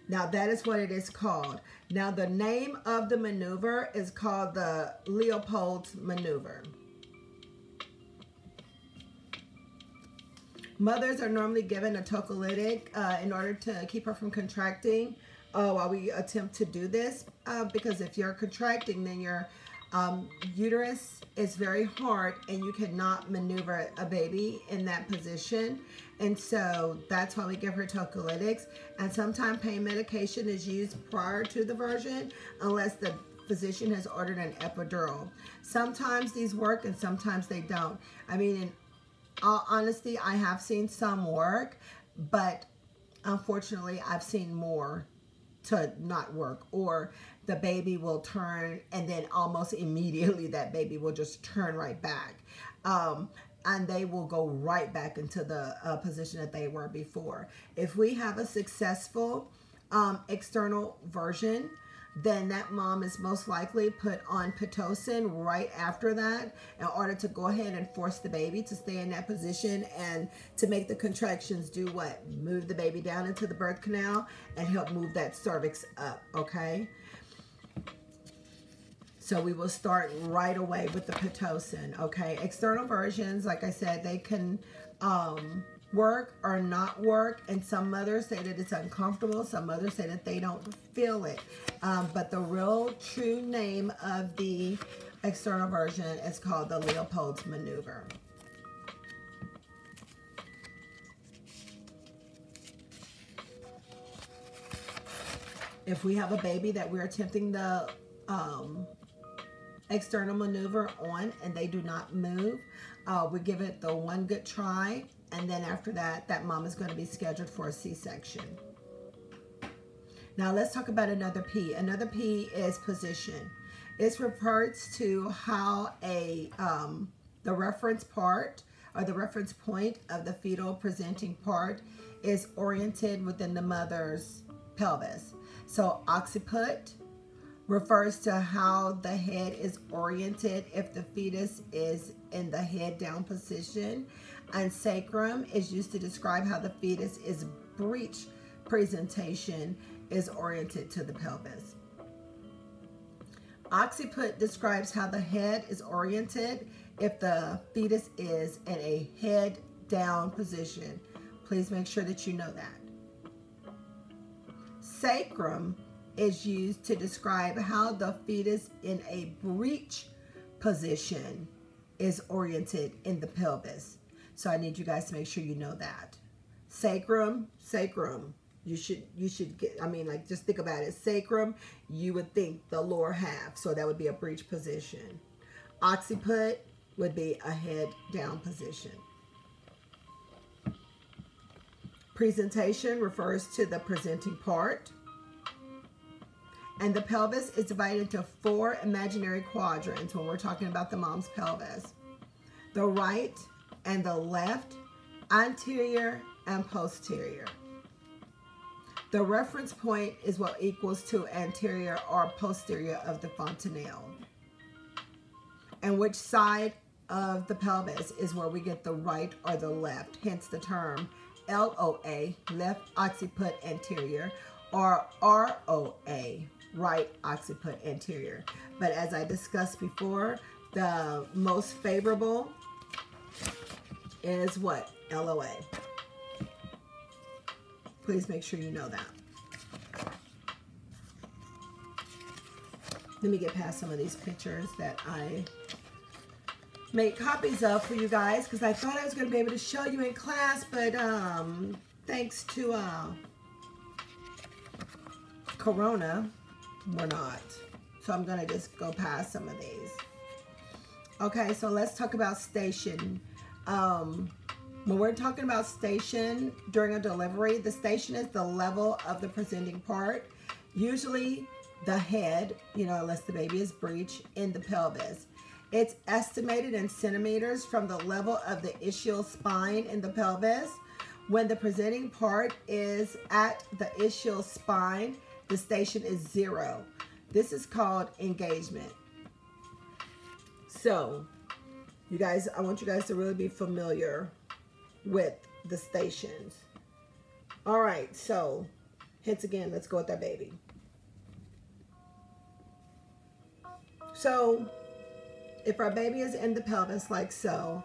Now that is what it is called. Now the name of the maneuver is called the Leopold's maneuver. Mothers are normally given a tocolytic uh, in order to keep her from contracting uh, while we attempt to do this uh, because if you're contracting then your um, uterus is very hard and you cannot maneuver a baby in that position. And so that's why we give her tocolytics and sometimes pain medication is used prior to the version unless the physician has ordered an epidural. Sometimes these work and sometimes they don't. I mean in all honesty I have seen some work but unfortunately I've seen more to not work or the baby will turn and then almost *laughs* immediately that baby will just turn right back. Um, and they will go right back into the uh, position that they were before. If we have a successful um, external version then that mom is most likely put on Pitocin right after that in order to go ahead and force the baby to stay in that position and to make the contractions do what? Move the baby down into the birth canal and help move that cervix up, okay? So we will start right away with the Pitocin, okay? External versions, like I said, they can um, work or not work. And some mothers say that it's uncomfortable. Some mothers say that they don't feel it. Um, but the real true name of the external version is called the Leopold's maneuver. If we have a baby that we're attempting the um, external maneuver on and they do not move, uh, we give it the one good try and then after that, that mom is going to be scheduled for a C-section. Now let's talk about another P. Another P is position. It refers to how a um, the reference part or the reference point of the fetal presenting part is oriented within the mother's pelvis. So occiput refers to how the head is oriented if the fetus is in the head down position and sacrum is used to describe how the fetus is breech presentation is oriented to the pelvis. Occiput describes how the head is oriented if the fetus is in a head down position. Please make sure that you know that. Sacrum is used to describe how the fetus in a breech position is oriented in the pelvis. So I need you guys to make sure you know that. Sacrum, sacrum. You should, you should get, I mean, like, just think about it. Sacrum, you would think the lower half. So that would be a breech position. Occiput would be a head down position. Presentation refers to the presenting part. And the pelvis is divided into four imaginary quadrants when we're talking about the mom's pelvis. the right and the left, anterior and posterior. The reference point is what equals to anterior or posterior of the fontanelle. And which side of the pelvis is where we get the right or the left, hence the term LOA, left occiput anterior, or ROA, right occiput anterior. But as I discussed before, the most favorable is what? LOA. Please make sure you know that. Let me get past some of these pictures that I made copies of for you guys because I thought I was going to be able to show you in class, but um, thanks to uh, Corona, we're not. So I'm going to just go past some of these. Okay, so let's talk about station. Um, when we're talking about station during a delivery, the station is the level of the presenting part. Usually the head, you know, unless the baby is breech, in the pelvis. It's estimated in centimeters from the level of the ischial spine in the pelvis. When the presenting part is at the ischial spine, the station is zero. This is called engagement. So, you guys, I want you guys to really be familiar with the stations. All right, so hits again. Let's go with that baby. So if our baby is in the pelvis like so,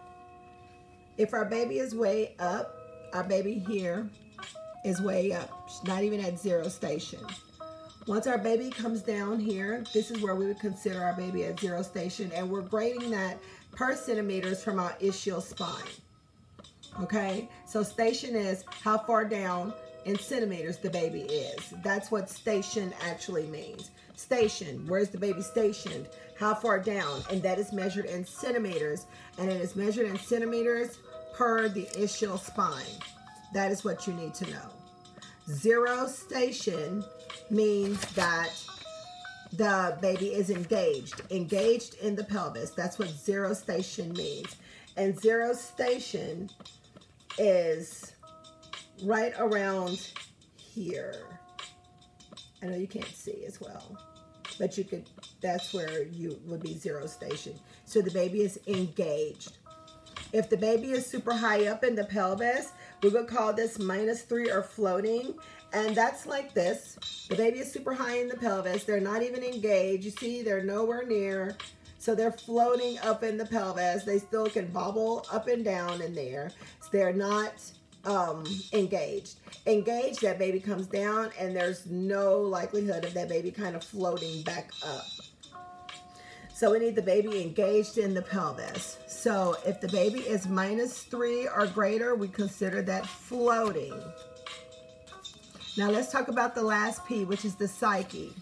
if our baby is way up, our baby here is way up. She's not even at zero station. Once our baby comes down here, this is where we would consider our baby at zero station, and we're grading that per centimeters from our ischial spine. Okay, so station is how far down in centimeters the baby is. That's what station actually means. Station, where's the baby stationed? How far down? And that is measured in centimeters. And it is measured in centimeters per the ischial spine. That is what you need to know. Zero station means that the baby is engaged, engaged in the pelvis. That's what zero station means. And zero station is right around here. I know you can't see as well, but you could, that's where you would be zero station. So the baby is engaged. If the baby is super high up in the pelvis, we would call this minus three or floating. And that's like this. The baby is super high in the pelvis. They're not even engaged. You see, they're nowhere near. So they're floating up in the pelvis. They still can bobble up and down in there. So they're not um, engaged. Engaged, that baby comes down and there's no likelihood of that baby kind of floating back up. So we need the baby engaged in the pelvis. So if the baby is minus three or greater, we consider that floating. Now let's talk about the last P, which is the psyche.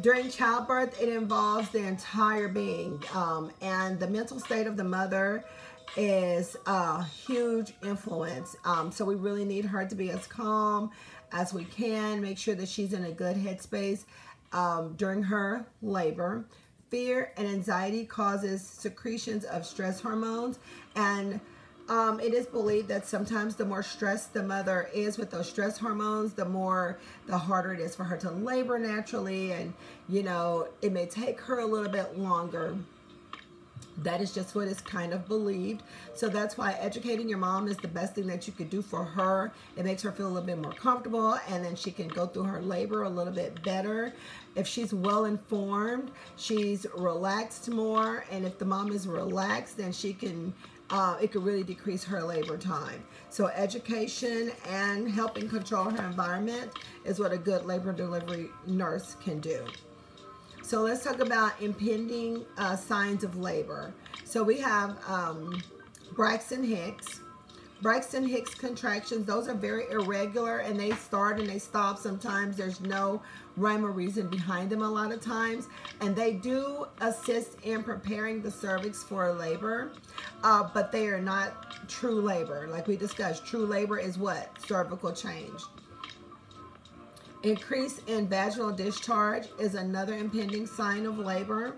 During childbirth, it involves the entire being um, and the mental state of the mother is a huge influence. Um, so we really need her to be as calm as we can. Make sure that she's in a good headspace um, during her labor. Fear and anxiety causes secretions of stress hormones and um, it is believed that sometimes the more stressed the mother is with those stress hormones, the more, the harder it is for her to labor naturally. And, you know, it may take her a little bit longer that is just what is kind of believed. So that's why educating your mom is the best thing that you could do for her. It makes her feel a little bit more comfortable and then she can go through her labor a little bit better. If she's well informed, she's relaxed more. And if the mom is relaxed, then she can uh, it could really decrease her labor time. So education and helping control her environment is what a good labor delivery nurse can do. So let's talk about impending uh, signs of labor. So we have um, Braxton Hicks. Braxton Hicks contractions, those are very irregular and they start and they stop sometimes. There's no rhyme or reason behind them a lot of times. And they do assist in preparing the cervix for labor, uh, but they are not true labor. Like we discussed, true labor is what? Cervical change. Increase in vaginal discharge is another impending sign of labor.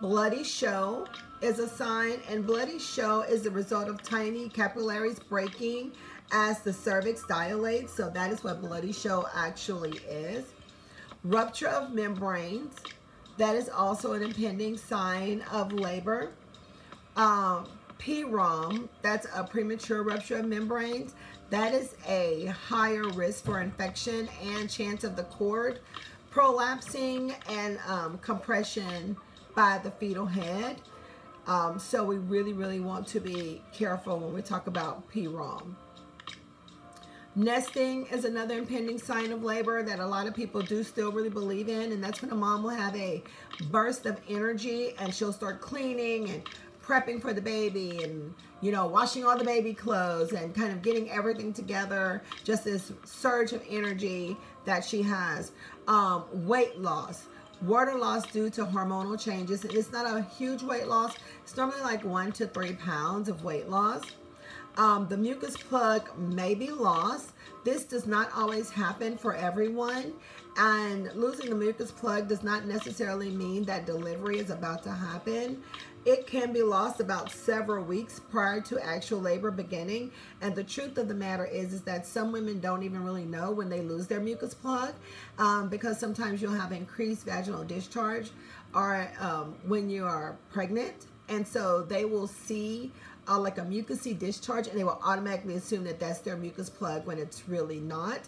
Bloody show is a sign, and bloody show is the result of tiny capillaries breaking as the cervix dilates. So that is what bloody show actually is. Rupture of membranes, that is also an impending sign of labor. Um, PROM, that's a premature rupture of membranes. That is a higher risk for infection and chance of the cord prolapsing and um, compression by the fetal head. Um, so we really, really want to be careful when we talk about PROM. Nesting is another impending sign of labor that a lot of people do still really believe in. And that's when a mom will have a burst of energy and she'll start cleaning and prepping for the baby and, you know, washing all the baby clothes and kind of getting everything together. Just this surge of energy that she has. Um, weight loss water loss due to hormonal changes. It's not a huge weight loss. It's normally like one to three pounds of weight loss. Um, the mucus plug may be lost. This does not always happen for everyone. And losing the mucus plug does not necessarily mean that delivery is about to happen. It can be lost about several weeks prior to actual labor beginning. And the truth of the matter is, is that some women don't even really know when they lose their mucus plug um, because sometimes you'll have increased vaginal discharge or um, when you are pregnant. And so they will see uh, like a mucousy discharge and they will automatically assume that that's their mucus plug when it's really not.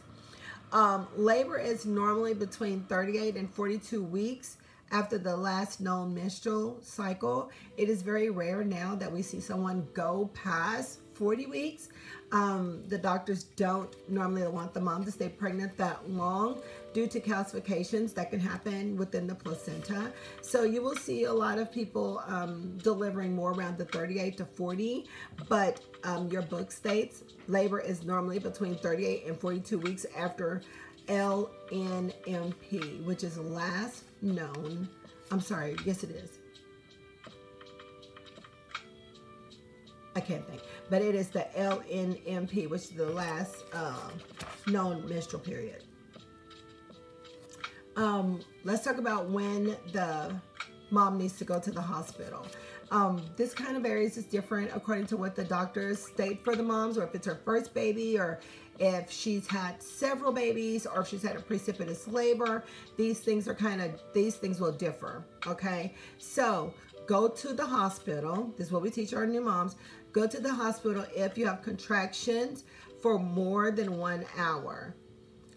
Um, labor is normally between 38 and 42 weeks after the last known menstrual cycle. It is very rare now that we see someone go past 40 weeks. Um, the doctors don't normally want the mom to stay pregnant that long due to calcifications that can happen within the placenta. So you will see a lot of people um, delivering more around the 38 to 40, but um, your book states labor is normally between 38 and 42 weeks after LNMP, which is last known. I'm sorry, yes it is. I can't think, but it is the LNMP, which is the last uh, known menstrual period. Um, let's talk about when the mom needs to go to the hospital. Um, this kind of varies. It's different according to what the doctors state for the moms, or if it's her first baby, or if she's had several babies or if she's had a precipitous labor. These things are kind of, these things will differ, okay? So go to the hospital. This is what we teach our new moms. Go to the hospital if you have contractions for more than one hour.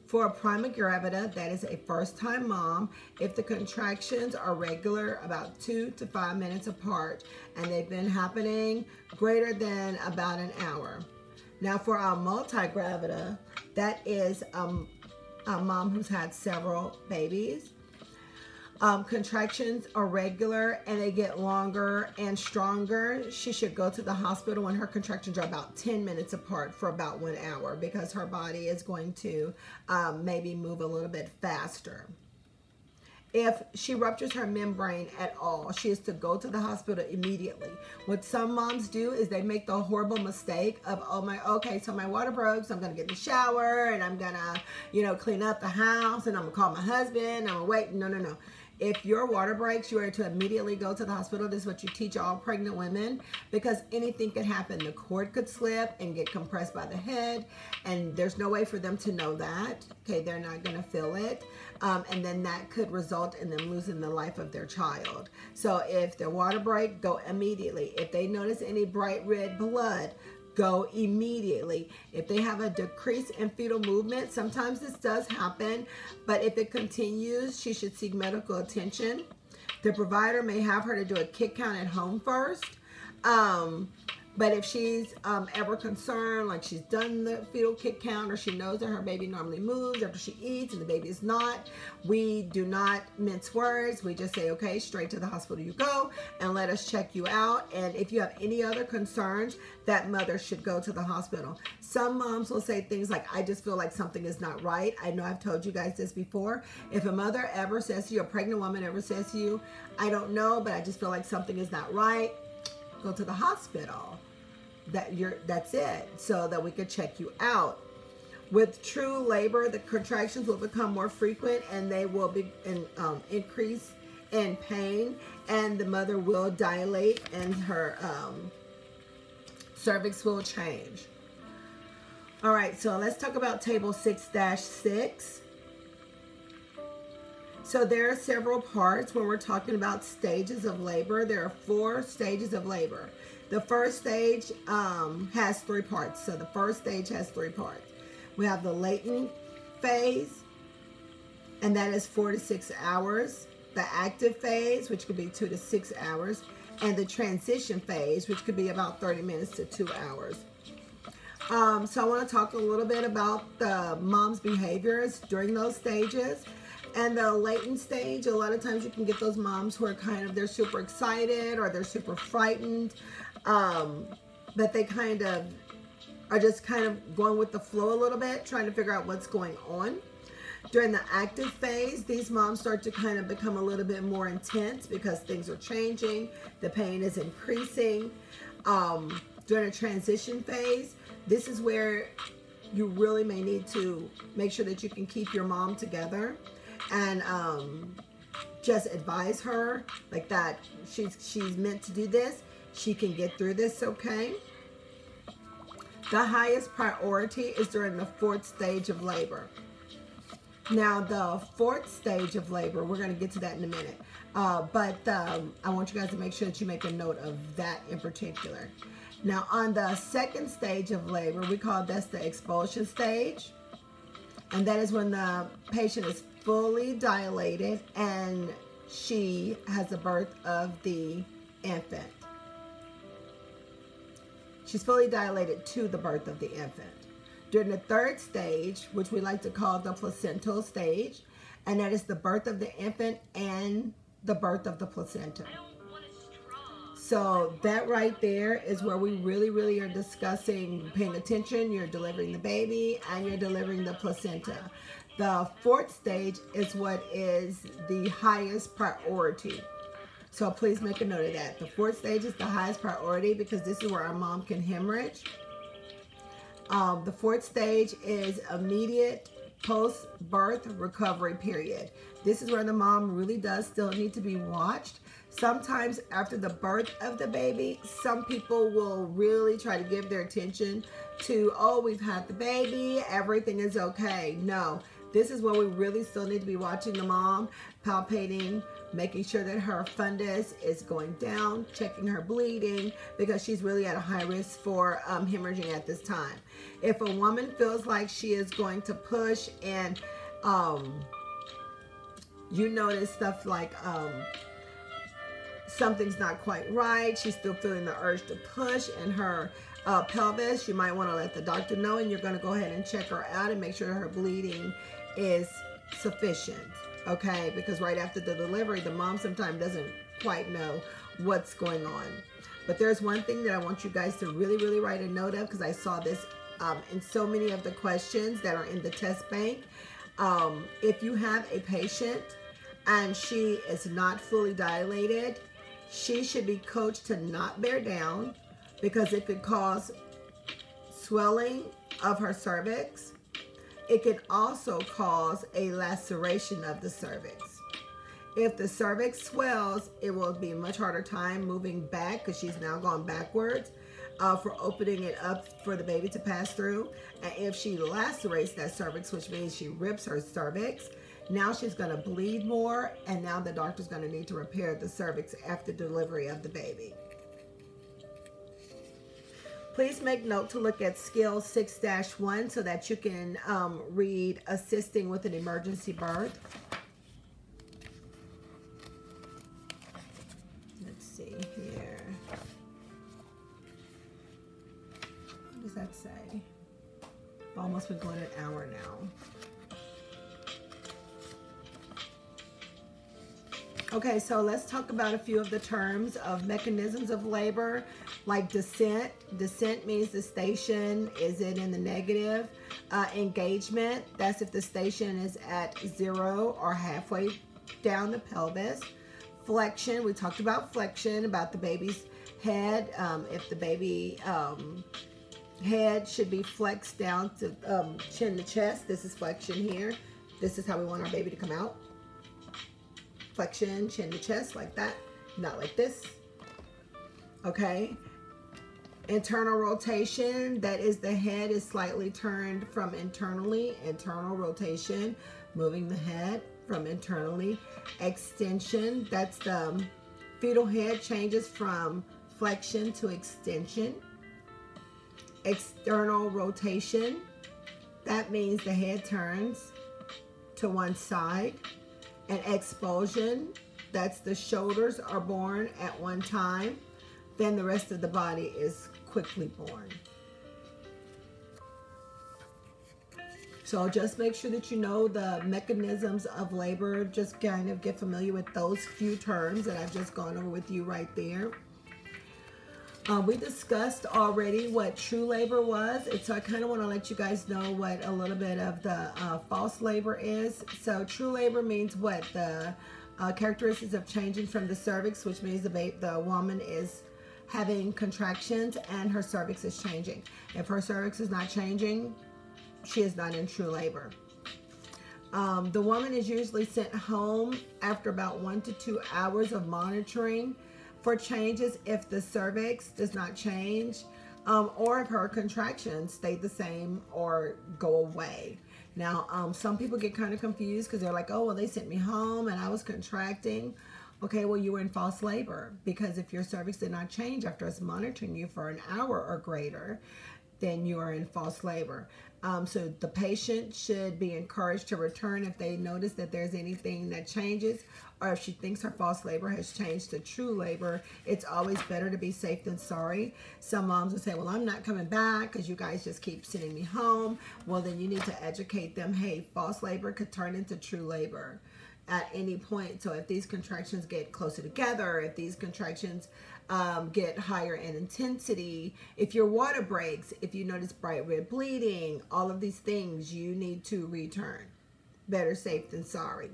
For a prima gravida, that is a first time mom, if the contractions are regular, about two to five minutes apart, and they've been happening greater than about an hour. Now for our multi-gravida, that is um, a mom who's had several babies. Um, contractions are regular and they get longer and stronger. She should go to the hospital when her contractions are about 10 minutes apart for about one hour because her body is going to um, maybe move a little bit faster if she ruptures her membrane at all, she is to go to the hospital immediately. What some moms do is they make the horrible mistake of, oh my, okay, so my water broke, so I'm gonna get in the shower and I'm gonna, you know, clean up the house and I'm gonna call my husband, I'm gonna wait. No, no, no. If your water breaks, you are to immediately go to the hospital. This is what you teach all pregnant women because anything could happen. The cord could slip and get compressed by the head, and there's no way for them to know that. Okay, they're not going to feel it. Um, and then that could result in them losing the life of their child. So if their water break, go immediately. If they notice any bright red blood, go immediately. If they have a decrease in fetal movement, sometimes this does happen, but if it continues, she should seek medical attention. The provider may have her to do a kick count at home first. Um, but if she's um, ever concerned, like she's done the fetal kick count or she knows that her baby normally moves after she eats and the baby is not, we do not mince words. We just say, okay, straight to the hospital you go and let us check you out. And if you have any other concerns, that mother should go to the hospital. Some moms will say things like, I just feel like something is not right. I know I've told you guys this before. If a mother ever says to you, a pregnant woman ever says to you, I don't know, but I just feel like something is not right, go to the hospital that you're that's it so that we could check you out with true labor the contractions will become more frequent and they will be in, um, increase in pain and the mother will dilate and her um, cervix will change. All right, so let's talk about table 6-6. So there are several parts when we're talking about stages of labor. There are four stages of labor. The first stage um, has three parts. So the first stage has three parts. We have the latent phase, and that is four to six hours. The active phase, which could be two to six hours, and the transition phase, which could be about 30 minutes to two hours. Um, so I want to talk a little bit about the mom's behaviors during those stages. And the latent stage, a lot of times you can get those moms who are kind of, they're super excited or they're super frightened. Um, but they kind of are just kind of going with the flow a little bit, trying to figure out what's going on. During the active phase, these moms start to kind of become a little bit more intense because things are changing, the pain is increasing. Um, during a transition phase, this is where you really may need to make sure that you can keep your mom together and um, just advise her like that she's she's meant to do this. She can get through this okay? The highest priority is during the fourth stage of labor. Now the fourth stage of labor we're going to get to that in a minute. Uh, but um, I want you guys to make sure that you make a note of that in particular. Now on the second stage of labor we call this the expulsion stage. And that is when the patient is fully dilated and she has the birth of the infant. She's fully dilated to the birth of the infant. During the third stage, which we like to call the placental stage, and that is the birth of the infant and the birth of the placenta. So that right there is where we really, really are discussing paying attention. You're delivering the baby and you're delivering the placenta. The fourth stage is what is the highest priority. So please make a note of that. The fourth stage is the highest priority because this is where our mom can hemorrhage. Um, the fourth stage is immediate post-birth recovery period. This is where the mom really does still need to be watched. Sometimes after the birth of the baby, some people will really try to give their attention to, oh, we've had the baby, everything is okay. No, this is where we really still need to be watching the mom, palpating, making sure that her fundus is going down, checking her bleeding, because she's really at a high risk for um, hemorrhaging at this time. If a woman feels like she is going to push and um, you notice stuff like um, something's not quite right, she's still feeling the urge to push in her uh, pelvis, you might want to let the doctor know and you're going to go ahead and check her out and make sure her bleeding is sufficient, okay? Because right after the delivery, the mom sometimes doesn't quite know what's going on. But there's one thing that I want you guys to really, really write a note of because I saw this um, in so many of the questions that are in the test bank. Um, if you have a patient and she is not fully dilated, she should be coached to not bear down because it could cause swelling of her cervix it can also cause a laceration of the cervix. If the cervix swells, it will be a much harder time moving back because she's now gone backwards uh, for opening it up for the baby to pass through. And if she lacerates that cervix, which means she rips her cervix, now she's going to bleed more and now the doctor's going to need to repair the cervix after delivery of the baby. Please make note to look at skill 6-1 so that you can um, read assisting with an emergency birth. Let's see here. What does that say? I've almost been going an hour now. Okay, so let's talk about a few of the terms of mechanisms of labor, like descent. Descent means the station is it in the negative. Uh, engagement, that's if the station is at zero or halfway down the pelvis. Flexion, we talked about flexion, about the baby's head. Um, if the baby um, head should be flexed down to um, chin to chest, this is flexion here. This is how we want our baby to come out. Flexion, chin to chest, like that. Not like this. Okay. Internal rotation, that is the head is slightly turned from internally. Internal rotation, moving the head from internally. Extension, that's the um, fetal head changes from flexion to extension. External rotation, that means the head turns to one side. And expulsion, that's the shoulders are born at one time. Then the rest of the body is quickly born. So just make sure that you know the mechanisms of labor. Just kind of get familiar with those few terms that I've just gone over with you right there. Uh, we discussed already what true labor was. And so I kind of want to let you guys know what a little bit of the uh, false labor is. So true labor means what? The uh, characteristics of changing from the cervix, which means the, the woman is having contractions and her cervix is changing. If her cervix is not changing, she is not in true labor. Um, the woman is usually sent home after about one to two hours of monitoring for changes if the cervix does not change um, or if her contractions stay the same or go away. Now, um, some people get kind of confused because they're like, oh, well, they sent me home and I was contracting. Okay, well, you were in false labor because if your cervix did not change after us monitoring you for an hour or greater, then you are in false labor. Um, so the patient should be encouraged to return if they notice that there's anything that changes or if she thinks her false labor has changed to true labor. It's always better to be safe than sorry. Some moms will say, well, I'm not coming back because you guys just keep sending me home. Well, then you need to educate them, hey, false labor could turn into true labor at any point. So if these contractions get closer together, if these contractions um, get higher in intensity. If your water breaks, if you notice bright red bleeding, all of these things you need to return. Better safe than sorry.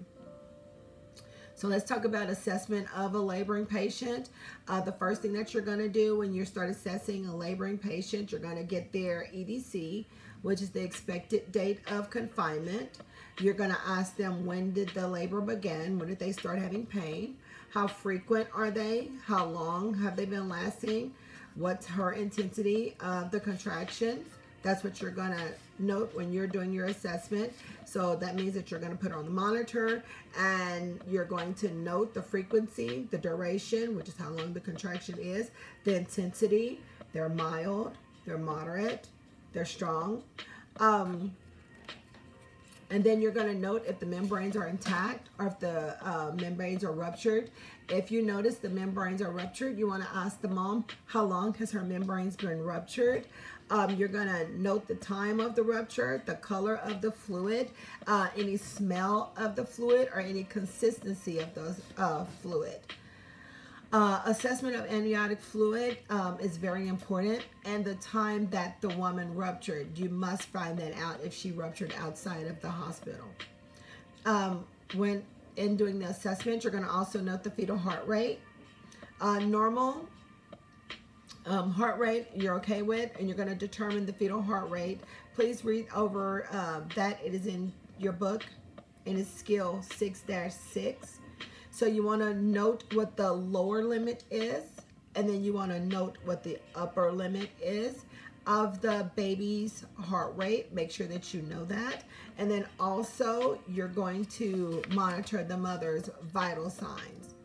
So let's talk about assessment of a laboring patient. Uh, the first thing that you're going to do when you start assessing a laboring patient, you're going to get their EDC, which is the expected date of confinement. You're going to ask them when did the labor begin? When did they start having pain? How frequent are they? How long have they been lasting? What's her intensity of the contractions? That's what you're going to note when you're doing your assessment. So that means that you're going to put on the monitor and you're going to note the frequency, the duration, which is how long the contraction is, the intensity. They're mild, they're moderate, they're strong. Um, and then you're going to note if the membranes are intact or if the uh, membranes are ruptured. If you notice the membranes are ruptured, you want to ask the mom how long has her membranes been ruptured. Um, you're going to note the time of the rupture, the color of the fluid, uh, any smell of the fluid, or any consistency of the uh, fluid. Uh, assessment of amniotic fluid um, is very important and the time that the woman ruptured. You must find that out if she ruptured outside of the hospital. Um, when in doing the assessment, you're going to also note the fetal heart rate. Uh, normal um, heart rate you're okay with and you're going to determine the fetal heart rate. Please read over uh, that. It is in your book and it's skill 6-6. So you want to note what the lower limit is, and then you want to note what the upper limit is of the baby's heart rate. Make sure that you know that. And then also, you're going to monitor the mother's vital signs.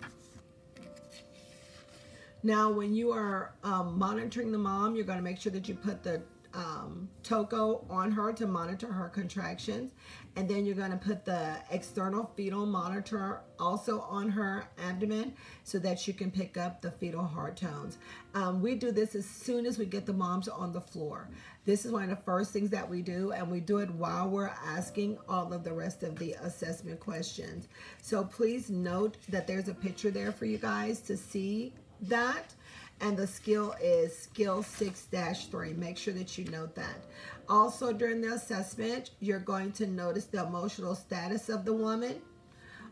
Now, when you are um, monitoring the mom, you're going to make sure that you put the um, Toco on her to monitor her contractions. And then you're going to put the external fetal monitor also on her abdomen so that you can pick up the fetal heart tones. Um, we do this as soon as we get the moms on the floor. This is one of the first things that we do, and we do it while we're asking all of the rest of the assessment questions. So please note that there's a picture there for you guys to see that and the skill is skill 6-3. Make sure that you note that. Also during the assessment, you're going to notice the emotional status of the woman,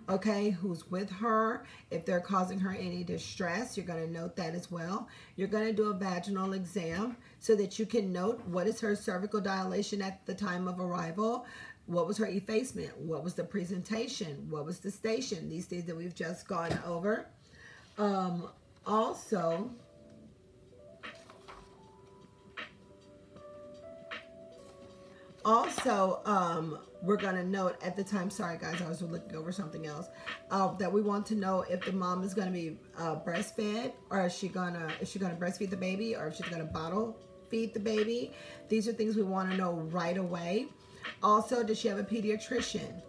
okay, who's with her. If they're causing her any distress, you're going to note that as well. You're going to do a vaginal exam so that you can note what is her cervical dilation at the time of arrival. What was her effacement? What was the presentation? What was the station? These things that we've just gone over. Um, also, also um, we're going to note at the time sorry guys i was looking over something else uh, that we want to know if the mom is going to be uh, breastfed or is she gonna is she gonna breastfeed the baby or if she's gonna bottle feed the baby. These are things we want to know right away. Also does she have a pediatrician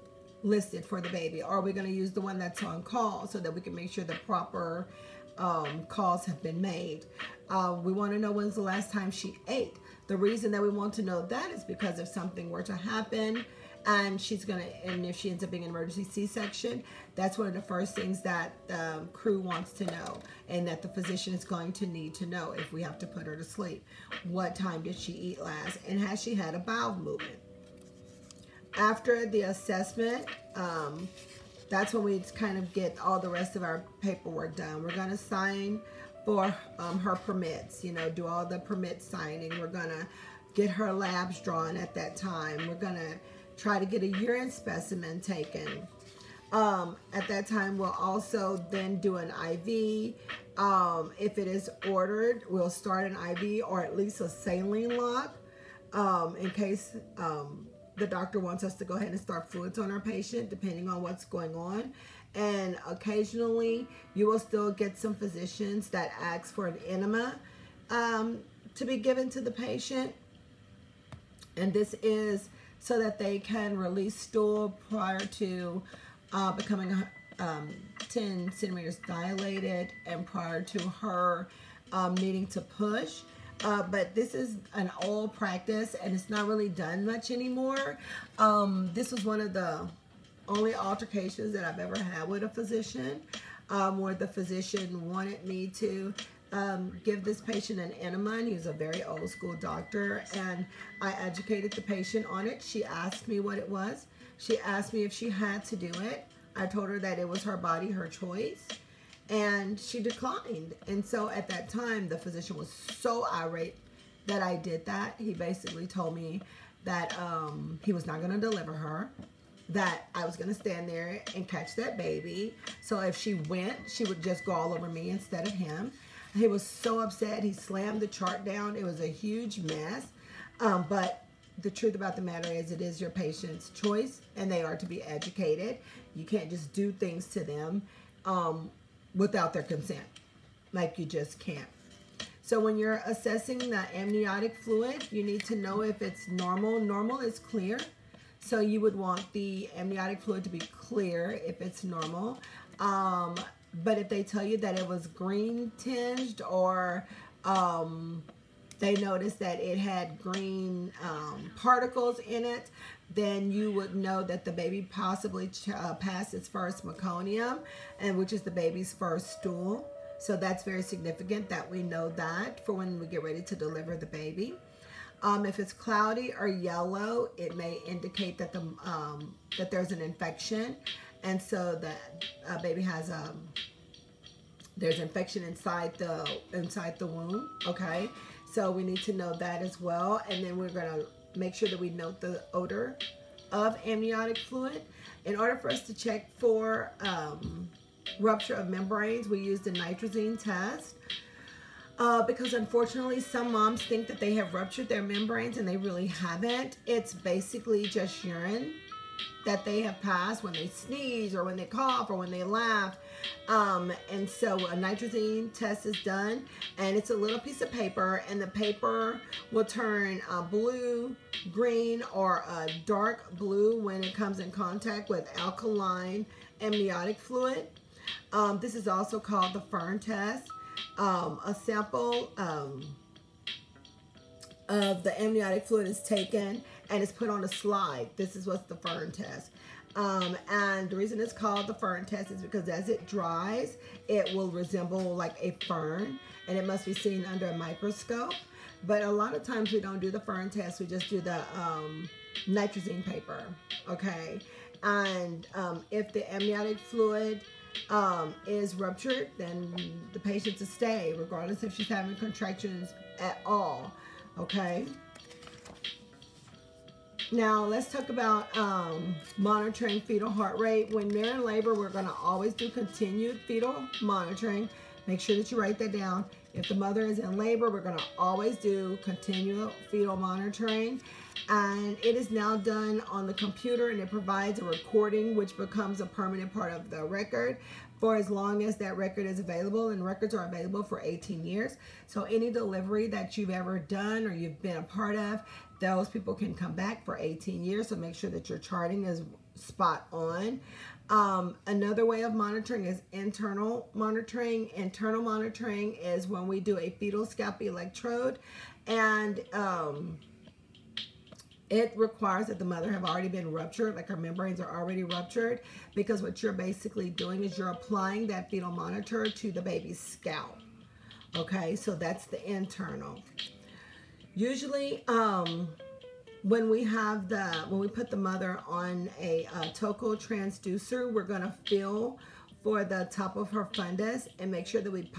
listed for the baby? Or are we going to use the one that's on call so that we can make sure the proper um, calls have been made? Uh, we want to know when's the last time she ate the reason that we want to know that is because if something were to happen and she's gonna, and if she ends up being an emergency C-section, that's one of the first things that the crew wants to know and that the physician is going to need to know if we have to put her to sleep. What time did she eat last? And has she had a bowel movement? After the assessment, um, that's when we kind of get all the rest of our paperwork done. We're gonna sign for um, her permits, you know, do all the permit signing. We're going to get her labs drawn at that time. We're going to try to get a urine specimen taken. Um, at that time, we'll also then do an IV. Um, if it is ordered, we'll start an IV or at least a saline lock um, in case um, the doctor wants us to go ahead and start fluids on our patient, depending on what's going on and occasionally you will still get some physicians that ask for an enema um, to be given to the patient. And this is so that they can release stool prior to uh, becoming um, 10 centimeters dilated and prior to her um, needing to push. Uh, but this is an old practice and it's not really done much anymore. Um, this was one of the only altercations that I've ever had with a physician um, where the physician wanted me to um, give this patient an enema and he's a very old school doctor and I educated the patient on it. She asked me what it was. She asked me if she had to do it. I told her that it was her body, her choice and she declined. And so at that time, the physician was so irate that I did that. He basically told me that um, he was not going to deliver her that I was to stand there and catch that baby. So if she went, she would just go all over me instead of him. He was so upset. He slammed the chart down. It was a huge mess. Um, but the truth about the matter is it is your patient's choice and they are to be educated. You can't just do things to them um, without their consent. Like you just can't. So when you're assessing the amniotic fluid, you need to know if it's normal. Normal is clear. So you would want the amniotic fluid to be clear if it's normal. Um, but if they tell you that it was green tinged or um, they noticed that it had green um, particles in it, then you would know that the baby possibly uh, passed its first meconium, and which is the baby's first stool. So that's very significant that we know that for when we get ready to deliver the baby. Um, if it's cloudy or yellow, it may indicate that the um, that there's an infection, and so uh, baby has um, there's infection inside the inside the womb. Okay, so we need to know that as well, and then we're gonna make sure that we note the odor of amniotic fluid. In order for us to check for um, rupture of membranes, we use the nitrazine test uh, because unfortunately some moms think that they have ruptured their membranes and they really haven't. It's basically just urine that they have passed when they sneeze or when they cough or when they laugh. Um, and so a nitrazine test is done and it's a little piece of paper and the paper will turn uh, blue, green, or a dark blue when it comes in contact with alkaline amniotic fluid. Um, this is also called the Fern test um, a sample um, of the amniotic fluid is taken and it's put on a slide. This is what's the Fern test. Um, and the reason it's called the fern test is because as it dries, it will resemble like a fern and it must be seen under a microscope. But a lot of times we don't do the fern test, we just do the um, nitrazine paper, okay? And um, if the amniotic fluid um, is ruptured, then the patient's a stay, regardless if she's having contractions at all. Okay. Now let's talk about um, monitoring fetal heart rate. When they're in labor, we're going to always do continued fetal monitoring. Make sure that you write that down. If the mother is in labor, we're going to always do continual fetal monitoring. And it is now done on the computer and it provides a recording which becomes a permanent part of the record for as long as that record is available and records are available for 18 years. So any delivery that you've ever done or you've been a part of, those people can come back for 18 years. So make sure that your charting is spot on. Um, another way of monitoring is internal monitoring. Internal monitoring is when we do a fetal scalp electrode and um, it requires that the mother have already been ruptured, like her membranes are already ruptured, because what you're basically doing is you're applying that fetal monitor to the baby's scalp. Okay, so that's the internal. Usually, um, when we have the, when we put the mother on a, a toco transducer, we're going to feel for the top of her fundus and make sure that we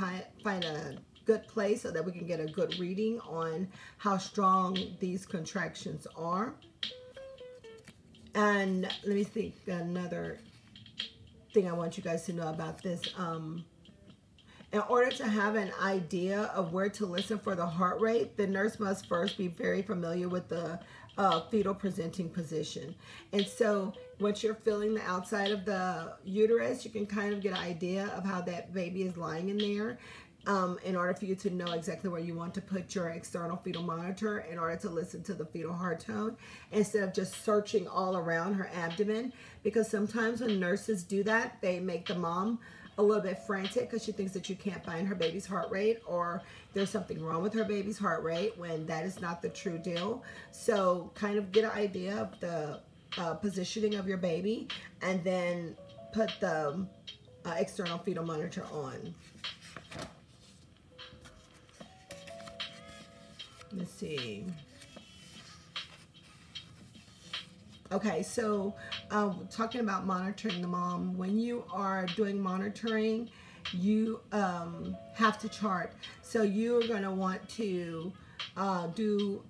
find a good place so that we can get a good reading on how strong these contractions are. And let me think another thing I want you guys to know about this. Um, in order to have an idea of where to listen for the heart rate, the nurse must first be very familiar with the uh, fetal presenting position. And so once you're feeling the outside of the uterus, you can kind of get an idea of how that baby is lying in there um, in order for you to know exactly where you want to put your external fetal monitor in order to listen to the fetal heart tone instead of just searching all around her abdomen because sometimes when nurses do that they make the mom a little bit frantic because she thinks that you can't find her baby's heart rate or there's something wrong with her baby's heart rate when that is not the true deal so kind of get an idea of the uh, positioning of your baby and then put the uh, external fetal monitor on Let's see. Okay, so um, talking about monitoring the mom, when you are doing monitoring, you um, have to chart. So you're going to want to uh, do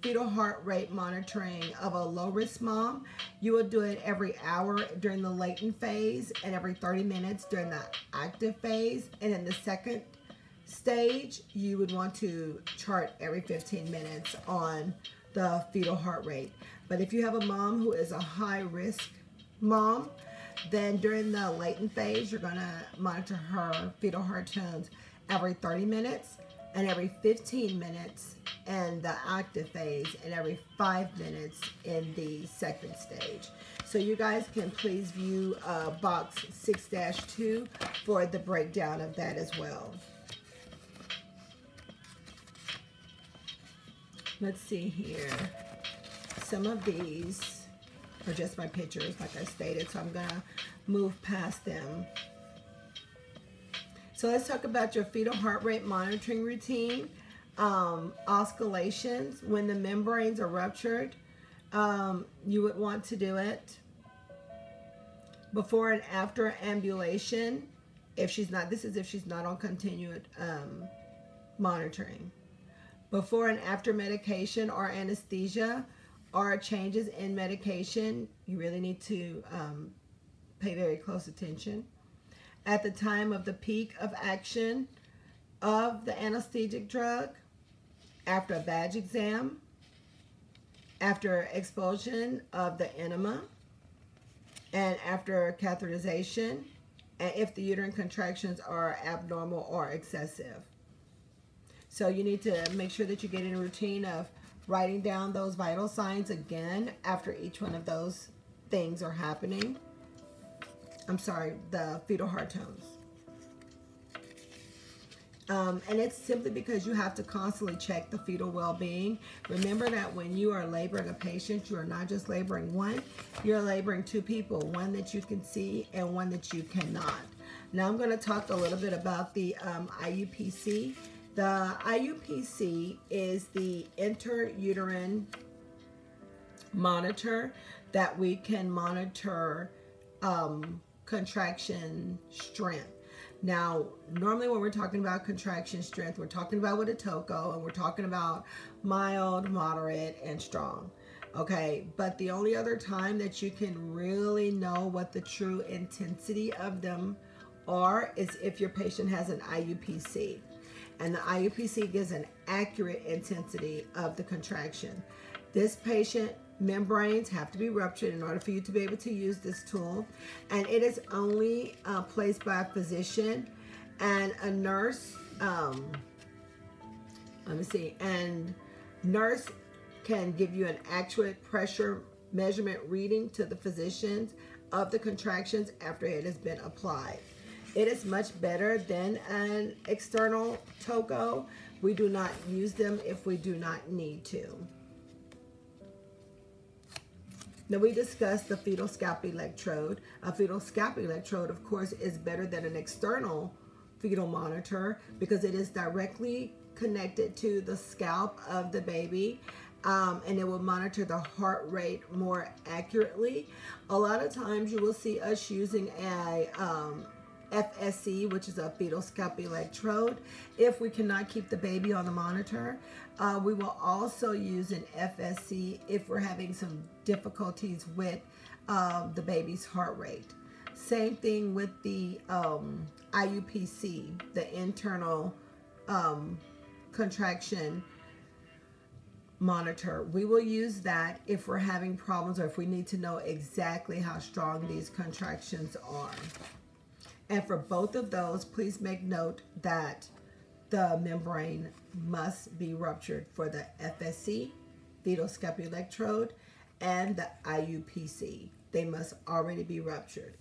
fetal heart rate monitoring of a low risk mom. You will do it every hour during the latent phase and every 30 minutes during the active phase. And in the second stage, you would want to chart every 15 minutes on the fetal heart rate. But if you have a mom who is a high risk mom, then during the latent phase, you're going to monitor her fetal heart tones every 30 minutes and every 15 minutes in the active phase and every five minutes in the second stage. So you guys can please view uh, box 6-2 for the breakdown of that as well. Let's see here. Some of these are just my pictures, like I stated, so I'm going to move past them. So let's talk about your fetal heart rate monitoring routine. Um, auscultations, when the membranes are ruptured, um, you would want to do it before and after ambulation. If she's not, this is if she's not on continued um, monitoring before and after medication or anesthesia or changes in medication, you really need to um, pay very close attention. At the time of the peak of action of the anesthetic drug, after a vag exam, after expulsion of the enema, and after catheterization, and if the uterine contractions are abnormal or excessive. So you need to make sure that you get in a routine of writing down those vital signs again after each one of those things are happening. I'm sorry, the fetal heart tones. Um, and it's simply because you have to constantly check the fetal well-being. Remember that when you are laboring a patient, you are not just laboring one, you're laboring two people, one that you can see and one that you cannot. Now I'm going to talk a little bit about the um, IUPC. The IUPC is the intrauterine monitor that we can monitor um, contraction strength. Now, normally when we're talking about contraction strength, we're talking about with a TOCO and we're talking about mild, moderate, and strong. Okay, but the only other time that you can really know what the true intensity of them are is if your patient has an IUPC. And the IUPC gives an accurate intensity of the contraction. This patient membranes have to be ruptured in order for you to be able to use this tool. And it is only uh, placed by a physician and a nurse. Um, let me see. And nurse can give you an accurate pressure measurement reading to the physicians of the contractions after it has been applied. It is much better than an external Toco. We do not use them if we do not need to. Now we discussed the fetal scalp electrode. A fetal scalp electrode, of course, is better than an external fetal monitor because it is directly connected to the scalp of the baby um, and it will monitor the heart rate more accurately. A lot of times you will see us using a um, FSC, which is a fetal scalp electrode. If we cannot keep the baby on the monitor, uh, we will also use an FSC if we're having some difficulties with um, the baby's heart rate. Same thing with the um, IUPC, the internal um, contraction monitor. We will use that if we're having problems or if we need to know exactly how strong these contractions are. And for both of those, please make note that the membrane must be ruptured for the FSC, fetal electrode, and the IUPC. They must already be ruptured.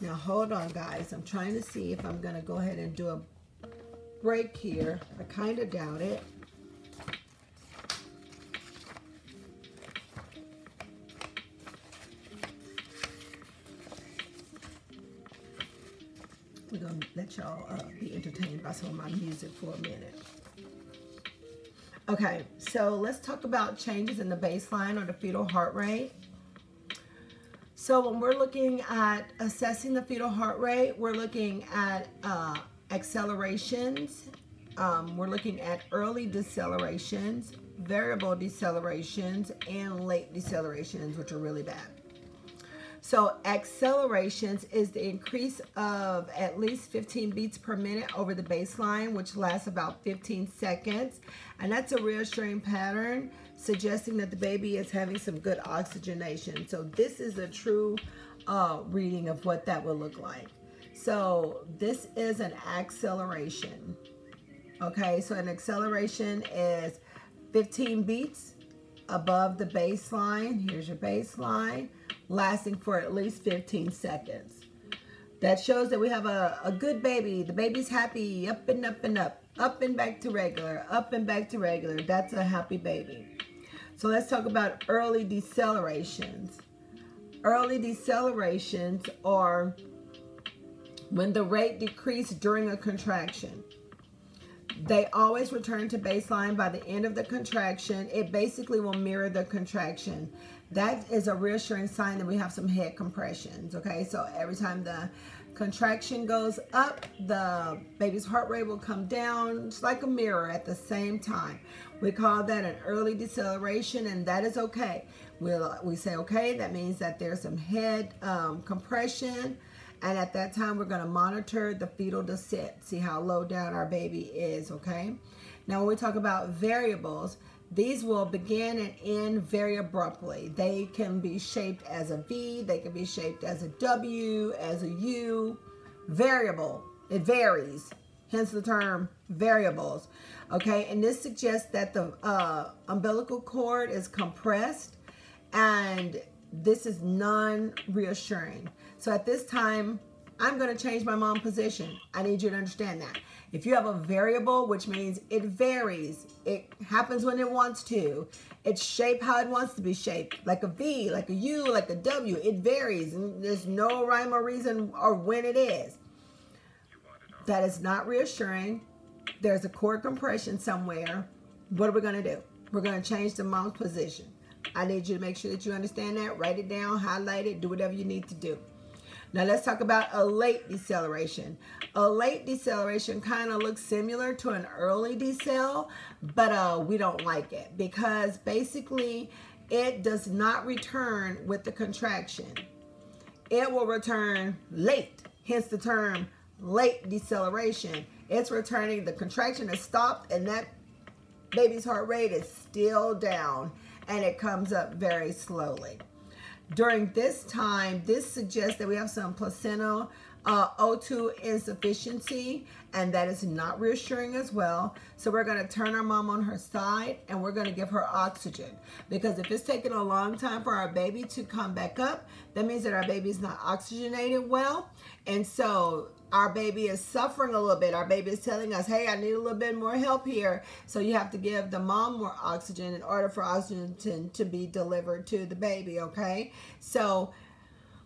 Now hold on guys, I'm trying to see if I'm going to go ahead and do a break here. I kind of doubt it. We're going to let y'all uh, be entertained by some of my music for a minute. Okay, so let's talk about changes in the baseline or the fetal heart rate. So when we're looking at assessing the fetal heart rate, we're looking at uh, accelerations. Um, we're looking at early decelerations, variable decelerations, and late decelerations, which are really bad. So accelerations is the increase of at least 15 beats per minute over the baseline, which lasts about 15 seconds. And that's a reassuring pattern suggesting that the baby is having some good oxygenation. So this is a true uh, reading of what that will look like. So this is an acceleration. Okay, so an acceleration is 15 beats above the baseline. Here's your baseline lasting for at least 15 seconds. That shows that we have a, a good baby. The baby's happy, up and up and up, up and back to regular, up and back to regular. That's a happy baby. So let's talk about early decelerations. Early decelerations are when the rate decreased during a contraction. They always return to baseline by the end of the contraction. It basically will mirror the contraction that is a reassuring sign that we have some head compressions, okay? So every time the contraction goes up, the baby's heart rate will come down. It's like a mirror at the same time. We call that an early deceleration, and that is okay. We'll, we say, okay, that means that there's some head um, compression, and at that time, we're gonna monitor the fetal descent, see how low down our baby is, okay? Now, when we talk about variables, these will begin and end very abruptly. They can be shaped as a V, they can be shaped as a W, as a U. Variable, it varies, hence the term variables. Okay, and this suggests that the uh, umbilical cord is compressed and this is non-reassuring. So at this time, I'm going to change my mom position. I need you to understand that. If you have a variable, which means it varies, it happens when it wants to, it's shaped how it wants to be shaped, like a V, like a U, like a W, it varies, and there's no rhyme or reason or when it is. That is not reassuring. There's a cord compression somewhere. What are we going to do? We're going to change the mom's position. I need you to make sure that you understand that. Write it down, highlight it, do whatever you need to do. Now let's talk about a late deceleration. A late deceleration kind of looks similar to an early decel, but uh, we don't like it because basically it does not return with the contraction. It will return late, hence the term late deceleration. It's returning, the contraction is stopped and that baby's heart rate is still down and it comes up very slowly. During this time, this suggests that we have some placental uh, O2 insufficiency, and that is not reassuring as well. So we're going to turn our mom on her side, and we're going to give her oxygen. Because if it's taking a long time for our baby to come back up, that means that our baby is not oxygenated well. And so our baby is suffering a little bit. Our baby is telling us, hey, I need a little bit more help here. So you have to give the mom more oxygen in order for oxygen to, be delivered to the baby, okay? So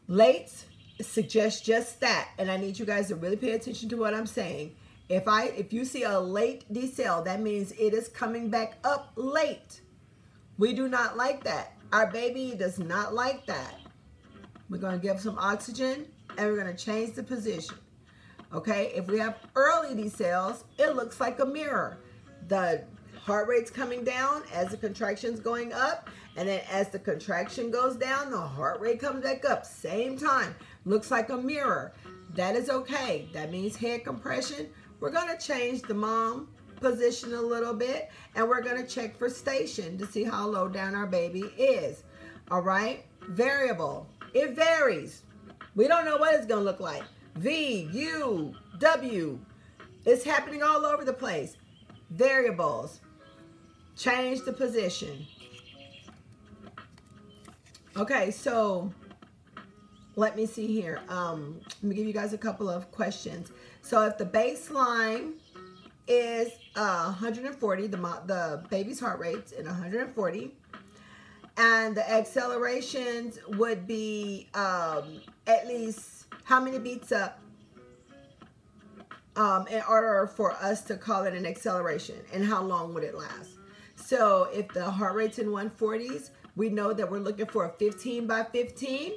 late suggest just that. And I need you guys to really pay attention to what I'm saying. If I if you see a late decel, that means it is coming back up late. We do not like that. Our baby does not like that. We're going to give some oxygen and we're going to change the position. Okay, if we have early decels, it looks like a mirror. The heart rate's coming down as the contraction's going up, and then as the contraction goes down, the heart rate comes back up. Same time. Looks like a mirror. That is okay. That means head compression. We're going to change the mom position a little bit, and we're going to check for station to see how low down our baby is. All right? Variable. It varies. We don't know what it's going to look like. V, U, W. It's happening all over the place. Variables. Change the position. Okay, so let me see here. Um, let me give you guys a couple of questions. So if the baseline is uh, 140, the, the baby's heart rate's in 140, and the accelerations would be um, at least how many beats up um, in order for us to call it an acceleration and how long would it last. So if the heart rate's in 140s, we know that we're looking for a 15 by 15.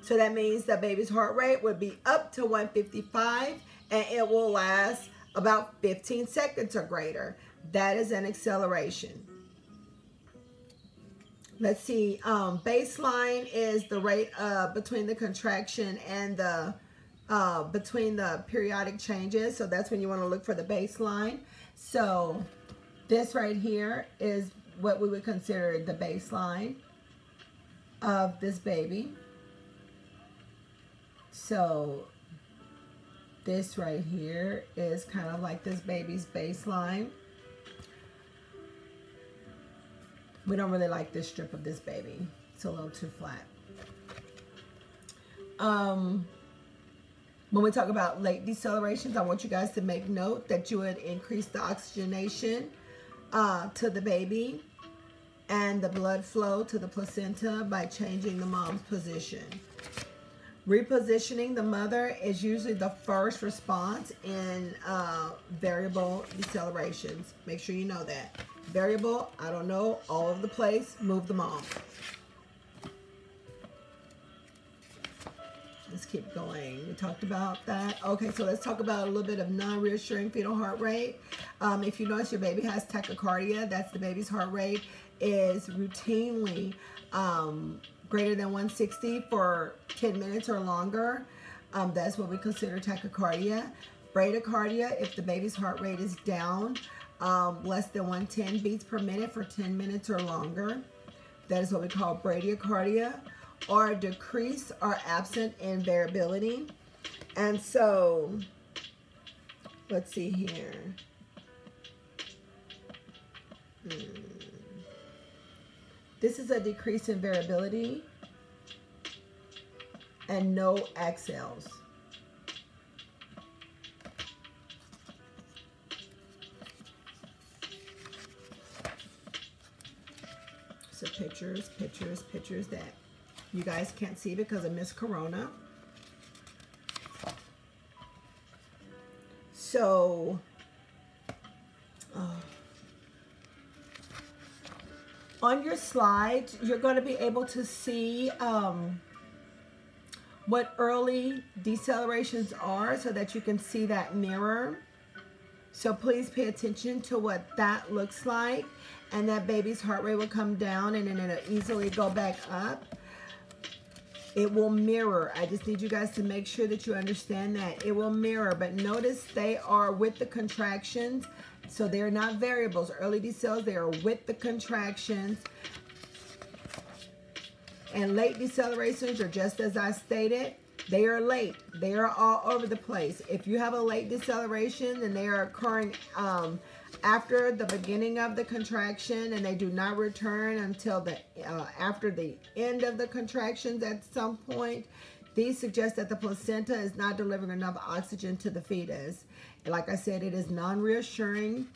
So that means the baby's heart rate would be up to 155 and it will last about 15 seconds or greater. That is an acceleration. Let's see, um, baseline is the rate uh, between the contraction and the, uh, between the periodic changes. So that's when you want to look for the baseline. So this right here is what we would consider the baseline of this baby. So this right here is kind of like this baby's baseline. We don't really like this strip of this baby. It's a little too flat. Um, when we talk about late decelerations, I want you guys to make note that you would increase the oxygenation uh, to the baby and the blood flow to the placenta by changing the mom's position. Repositioning the mother is usually the first response in uh, variable decelerations. Make sure you know that. Variable, I don't know, all over the place, move them mom. Let's keep going. We talked about that. Okay, so let's talk about a little bit of non-reassuring fetal heart rate. Um, if you notice your baby has tachycardia, that's the baby's heart rate is routinely um, greater than 160 for 10 minutes or longer. Um, that's what we consider tachycardia. Bradycardia, if the baby's heart rate is down um, less than 110 beats per minute for 10 minutes or longer. That is what we call bradycardia or decrease or absent in variability. And so, let's see here. Hmm. This is a decrease in variability and no accels. Pictures, pictures, pictures that you guys can't see because of Miss Corona. So, uh, on your slides, you're going to be able to see um, what early decelerations are so that you can see that mirror. So please pay attention to what that looks like. And that baby's heart rate will come down and then it'll easily go back up. It will mirror. I just need you guys to make sure that you understand that. It will mirror, but notice they are with the contractions. So they're not variables. Early decels, they are with the contractions. And late decelerations are just as I stated. They are late. They are all over the place. If you have a late deceleration and they are occurring um, after the beginning of the contraction and they do not return until the uh, after the end of the contractions at some point, these suggest that the placenta is not delivering enough oxygen to the fetus. Like I said, it is non-reassuring.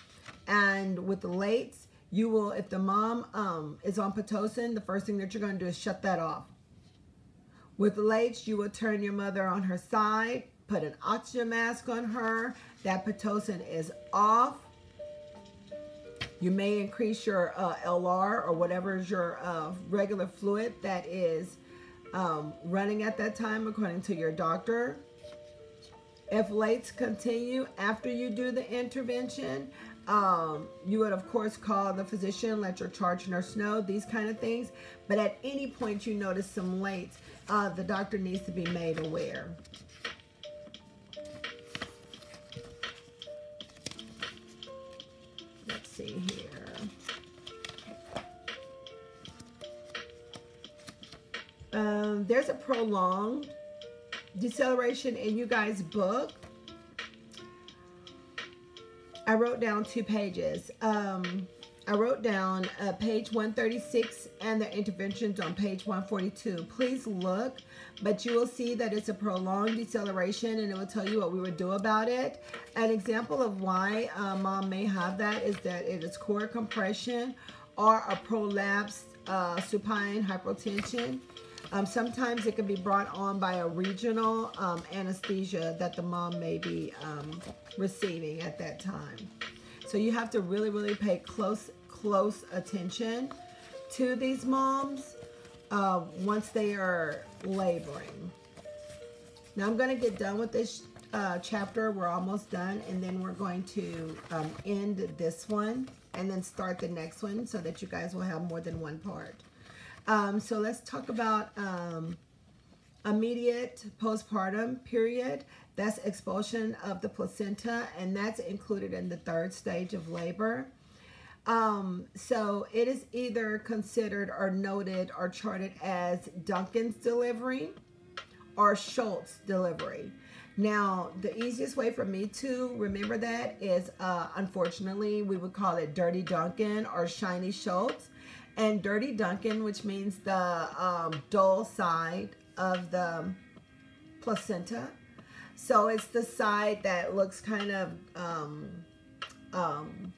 And with the lates, you will, if the mom um, is on Pitocin, the first thing that you're going to do is shut that off. With lates, you will turn your mother on her side, put an oxygen mask on her. That Pitocin is off. You may increase your uh, LR or whatever is your uh, regular fluid that is um, running at that time according to your doctor. If lates continue after you do the intervention, um, you would of course call the physician, let your charge nurse know, these kind of things. But at any point you notice some lates, uh, the doctor needs to be made aware. Let's see here. Um, there's a prolonged deceleration in you guys' book. I wrote down two pages. Um, I wrote down uh, page 136 and the interventions on page 142. Please look, but you will see that it's a prolonged deceleration and it will tell you what we would do about it. An example of why uh, mom may have that is that it is cord compression or a prolapsed uh, supine hypotension. Um, sometimes it can be brought on by a regional um, anesthesia that the mom may be um, receiving at that time. So you have to really, really pay close, close attention to these moms uh, once they are laboring. Now I'm going to get done with this uh, chapter. We're almost done. And then we're going to um, end this one and then start the next one so that you guys will have more than one part. Um, so let's talk about um, immediate postpartum period. That's expulsion of the placenta, and that's included in the third stage of labor. Um, so it is either considered or noted or charted as Duncan's delivery or Schultz delivery. Now, the easiest way for me to remember that is, uh, unfortunately, we would call it Dirty Duncan or Shiny Schultz. And Dirty Duncan, which means the um, dull side of the placenta. So it's the side that looks kind of um, um,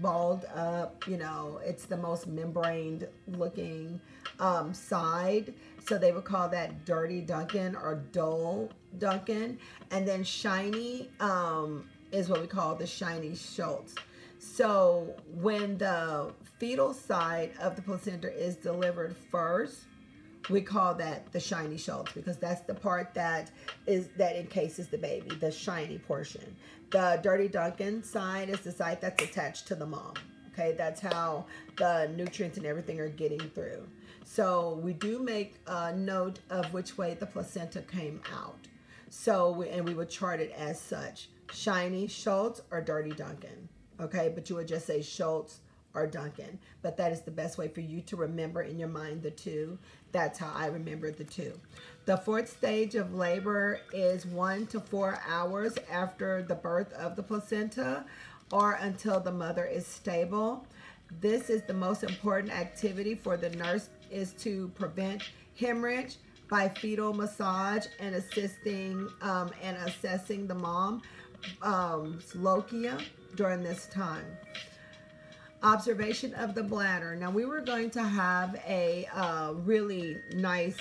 balled up, you know, it's the most membraned looking um, side. So they would call that dirty Duncan or dull Duncan. And then shiny um, is what we call the shiny Schultz. So when the fetal side of the placenta is delivered first, we call that the shiny Schultz because that's the part that is that encases the baby, the shiny portion. The dirty Duncan side is the side that's attached to the mom. Okay, that's how the nutrients and everything are getting through. So we do make a note of which way the placenta came out. So, we, and we would chart it as such. Shiny Schultz or dirty Duncan. Okay, but you would just say Schultz or Duncan. But that is the best way for you to remember in your mind the two. That's how I remember the two. The fourth stage of labor is one to four hours after the birth of the placenta or until the mother is stable. This is the most important activity for the nurse is to prevent hemorrhage by fetal massage and assisting um, and assessing the mom um, lochia during this time observation of the bladder. Now we were going to have a uh, really nice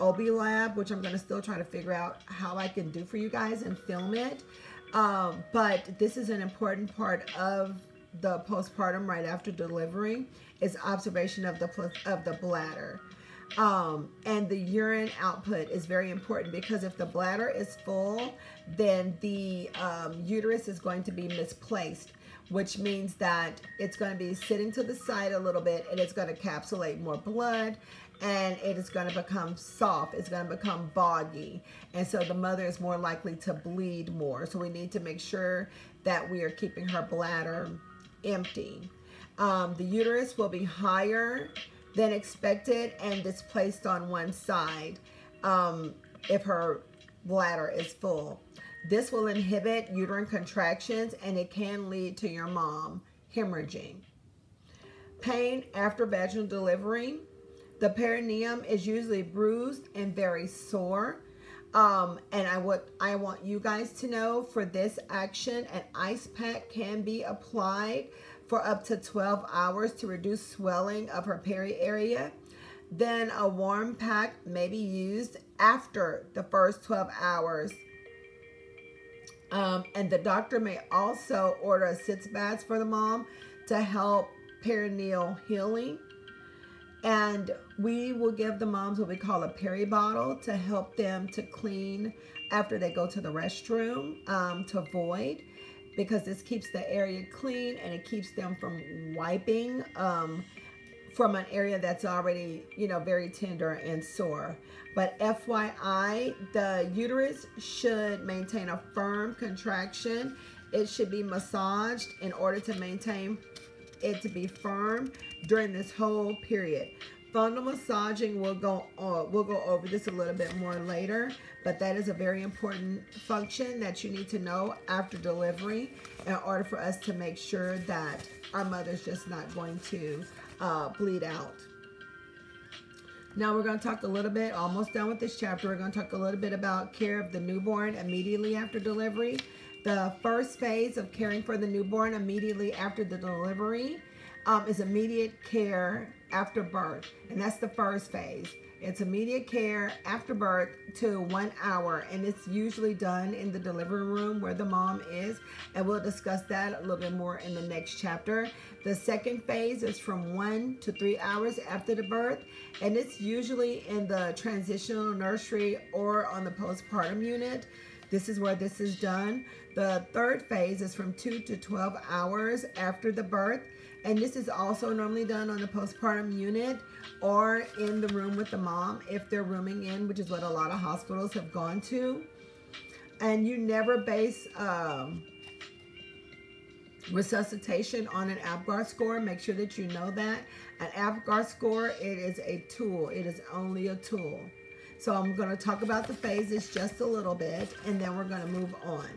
OB lab, which I'm going to still try to figure out how I can do for you guys and film it. Um, but this is an important part of the postpartum right after delivery is observation of the of the bladder. Um, and the urine output is very important because if the bladder is full, then the um, uterus is going to be misplaced, which means that it's going to be sitting to the side a little bit and it's going to capsulate more blood and it is going to become soft. It's going to become boggy. And so the mother is more likely to bleed more. So we need to make sure that we are keeping her bladder empty. Um, the uterus will be higher than expected and displaced on one side um, if her bladder is full. This will inhibit uterine contractions and it can lead to your mom hemorrhaging. Pain after vaginal delivery. The perineum is usually bruised and very sore. Um, and I would I want you guys to know for this action, an ice pack can be applied for up to 12 hours to reduce swelling of her peri area. Then a warm pack may be used after the first 12 hours. Um, and the doctor may also order a sitz bath for the mom to help perineal healing. And we will give the moms what we call a peri bottle to help them to clean after they go to the restroom um, to void because this keeps the area clean and it keeps them from wiping um, from an area that's already, you know, very tender and sore. But FYI, the uterus should maintain a firm contraction. It should be massaged in order to maintain it to be firm during this whole period. Fundal massaging will go uh, we'll go over this a little bit more later, but that is a very important function that you need to know after delivery in order for us to make sure that our mother's just not going to uh, bleed out. Now we're going to talk a little bit, almost done with this chapter, we're going to talk a little bit about care of the newborn immediately after delivery. The first phase of caring for the newborn immediately after the delivery um, is immediate care after birth. And that's the first phase. It's immediate care after birth to one hour, and it's usually done in the delivery room where the mom is. And we'll discuss that a little bit more in the next chapter. The second phase is from one to three hours after the birth, and it's usually in the transitional nursery or on the postpartum unit. This is where this is done. The third phase is from 2 to 12 hours after the birth. And this is also normally done on the postpartum unit or in the room with the mom if they're rooming in, which is what a lot of hospitals have gone to. And you never base um, resuscitation on an APGAR score. Make sure that you know that. An APGAR score, it is a tool. It is only a tool. So I'm going to talk about the phases just a little bit, and then we're going to move on.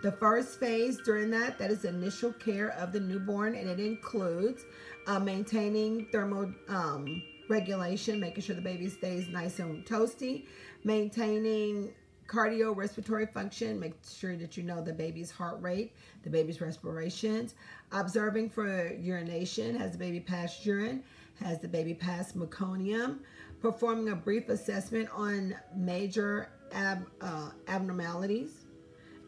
The first phase during that, that is initial care of the newborn, and it includes uh, maintaining thermal um, regulation, making sure the baby stays nice and toasty, maintaining cardiorespiratory function, make sure that you know the baby's heart rate, the baby's respirations, observing for urination, has the baby passed urine, has the baby passed meconium, performing a brief assessment on major ab, uh, abnormalities,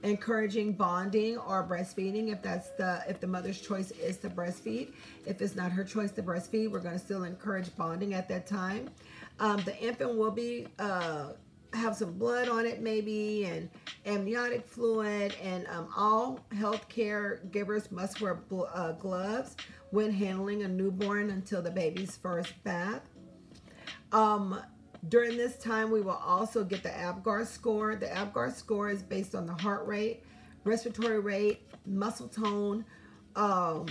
encouraging bonding or breastfeeding if that's the if the mother's choice is to breastfeed. If it's not her choice to breastfeed we're going to still encourage bonding at that time. Um, the infant will be uh, have some blood on it maybe and amniotic fluid and um, all healthcare givers must wear uh, gloves when handling a newborn until the baby's first bath. Um, during this time, we will also get the APGAR score. The APGAR score is based on the heart rate, respiratory rate, muscle tone, um,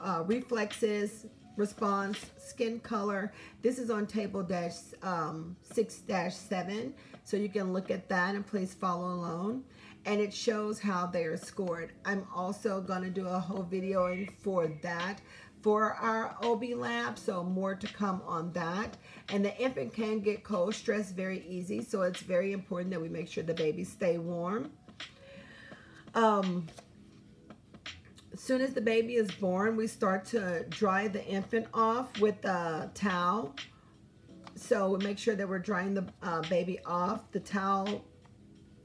uh, reflexes, response, skin color. This is on table dash um, 6-7, so you can look at that and please follow along. And it shows how they are scored. I'm also going to do a whole video for that for our OB lab, so more to come on that. And the infant can get cold stress very easy, so it's very important that we make sure the baby stay warm. Um, as soon as the baby is born, we start to dry the infant off with a towel. So we make sure that we're drying the uh, baby off. The towel,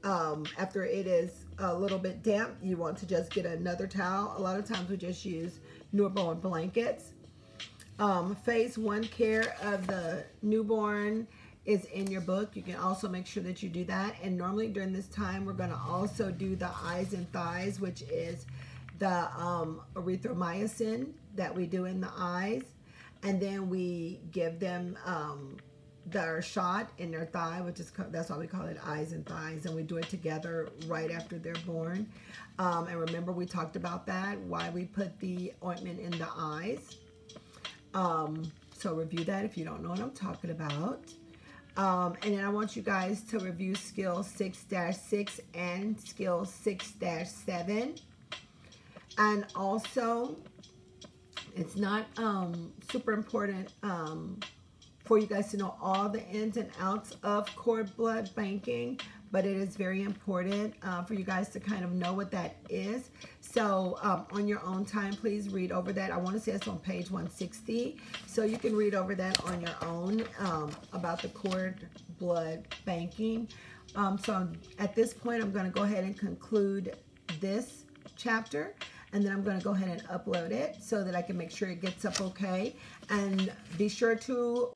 um, after it is a little bit damp, you want to just get another towel. A lot of times we just use newborn blankets. Um, phase one care of the newborn is in your book. You can also make sure that you do that. And normally during this time, we're going to also do the eyes and thighs, which is the um, erythromycin that we do in the eyes. And then we give them um, their shot in their thigh, which is that's why we call it eyes and thighs, and we do it together right after they're born. Um, and remember, we talked about that why we put the ointment in the eyes. Um, so review that if you don't know what I'm talking about. Um, and then I want you guys to review skill 6-6 and skill 6-7. And also, it's not um, super important um, for you guys to know all the ins and outs of cord blood banking, but it is very important uh, for you guys to kind of know what that is. So um, on your own time, please read over that. I want to say it's on page 160. So you can read over that on your own um, about the cord blood banking. Um, so at this point, I'm going to go ahead and conclude this chapter and then I'm going to go ahead and upload it so that I can make sure it gets up okay. And be sure to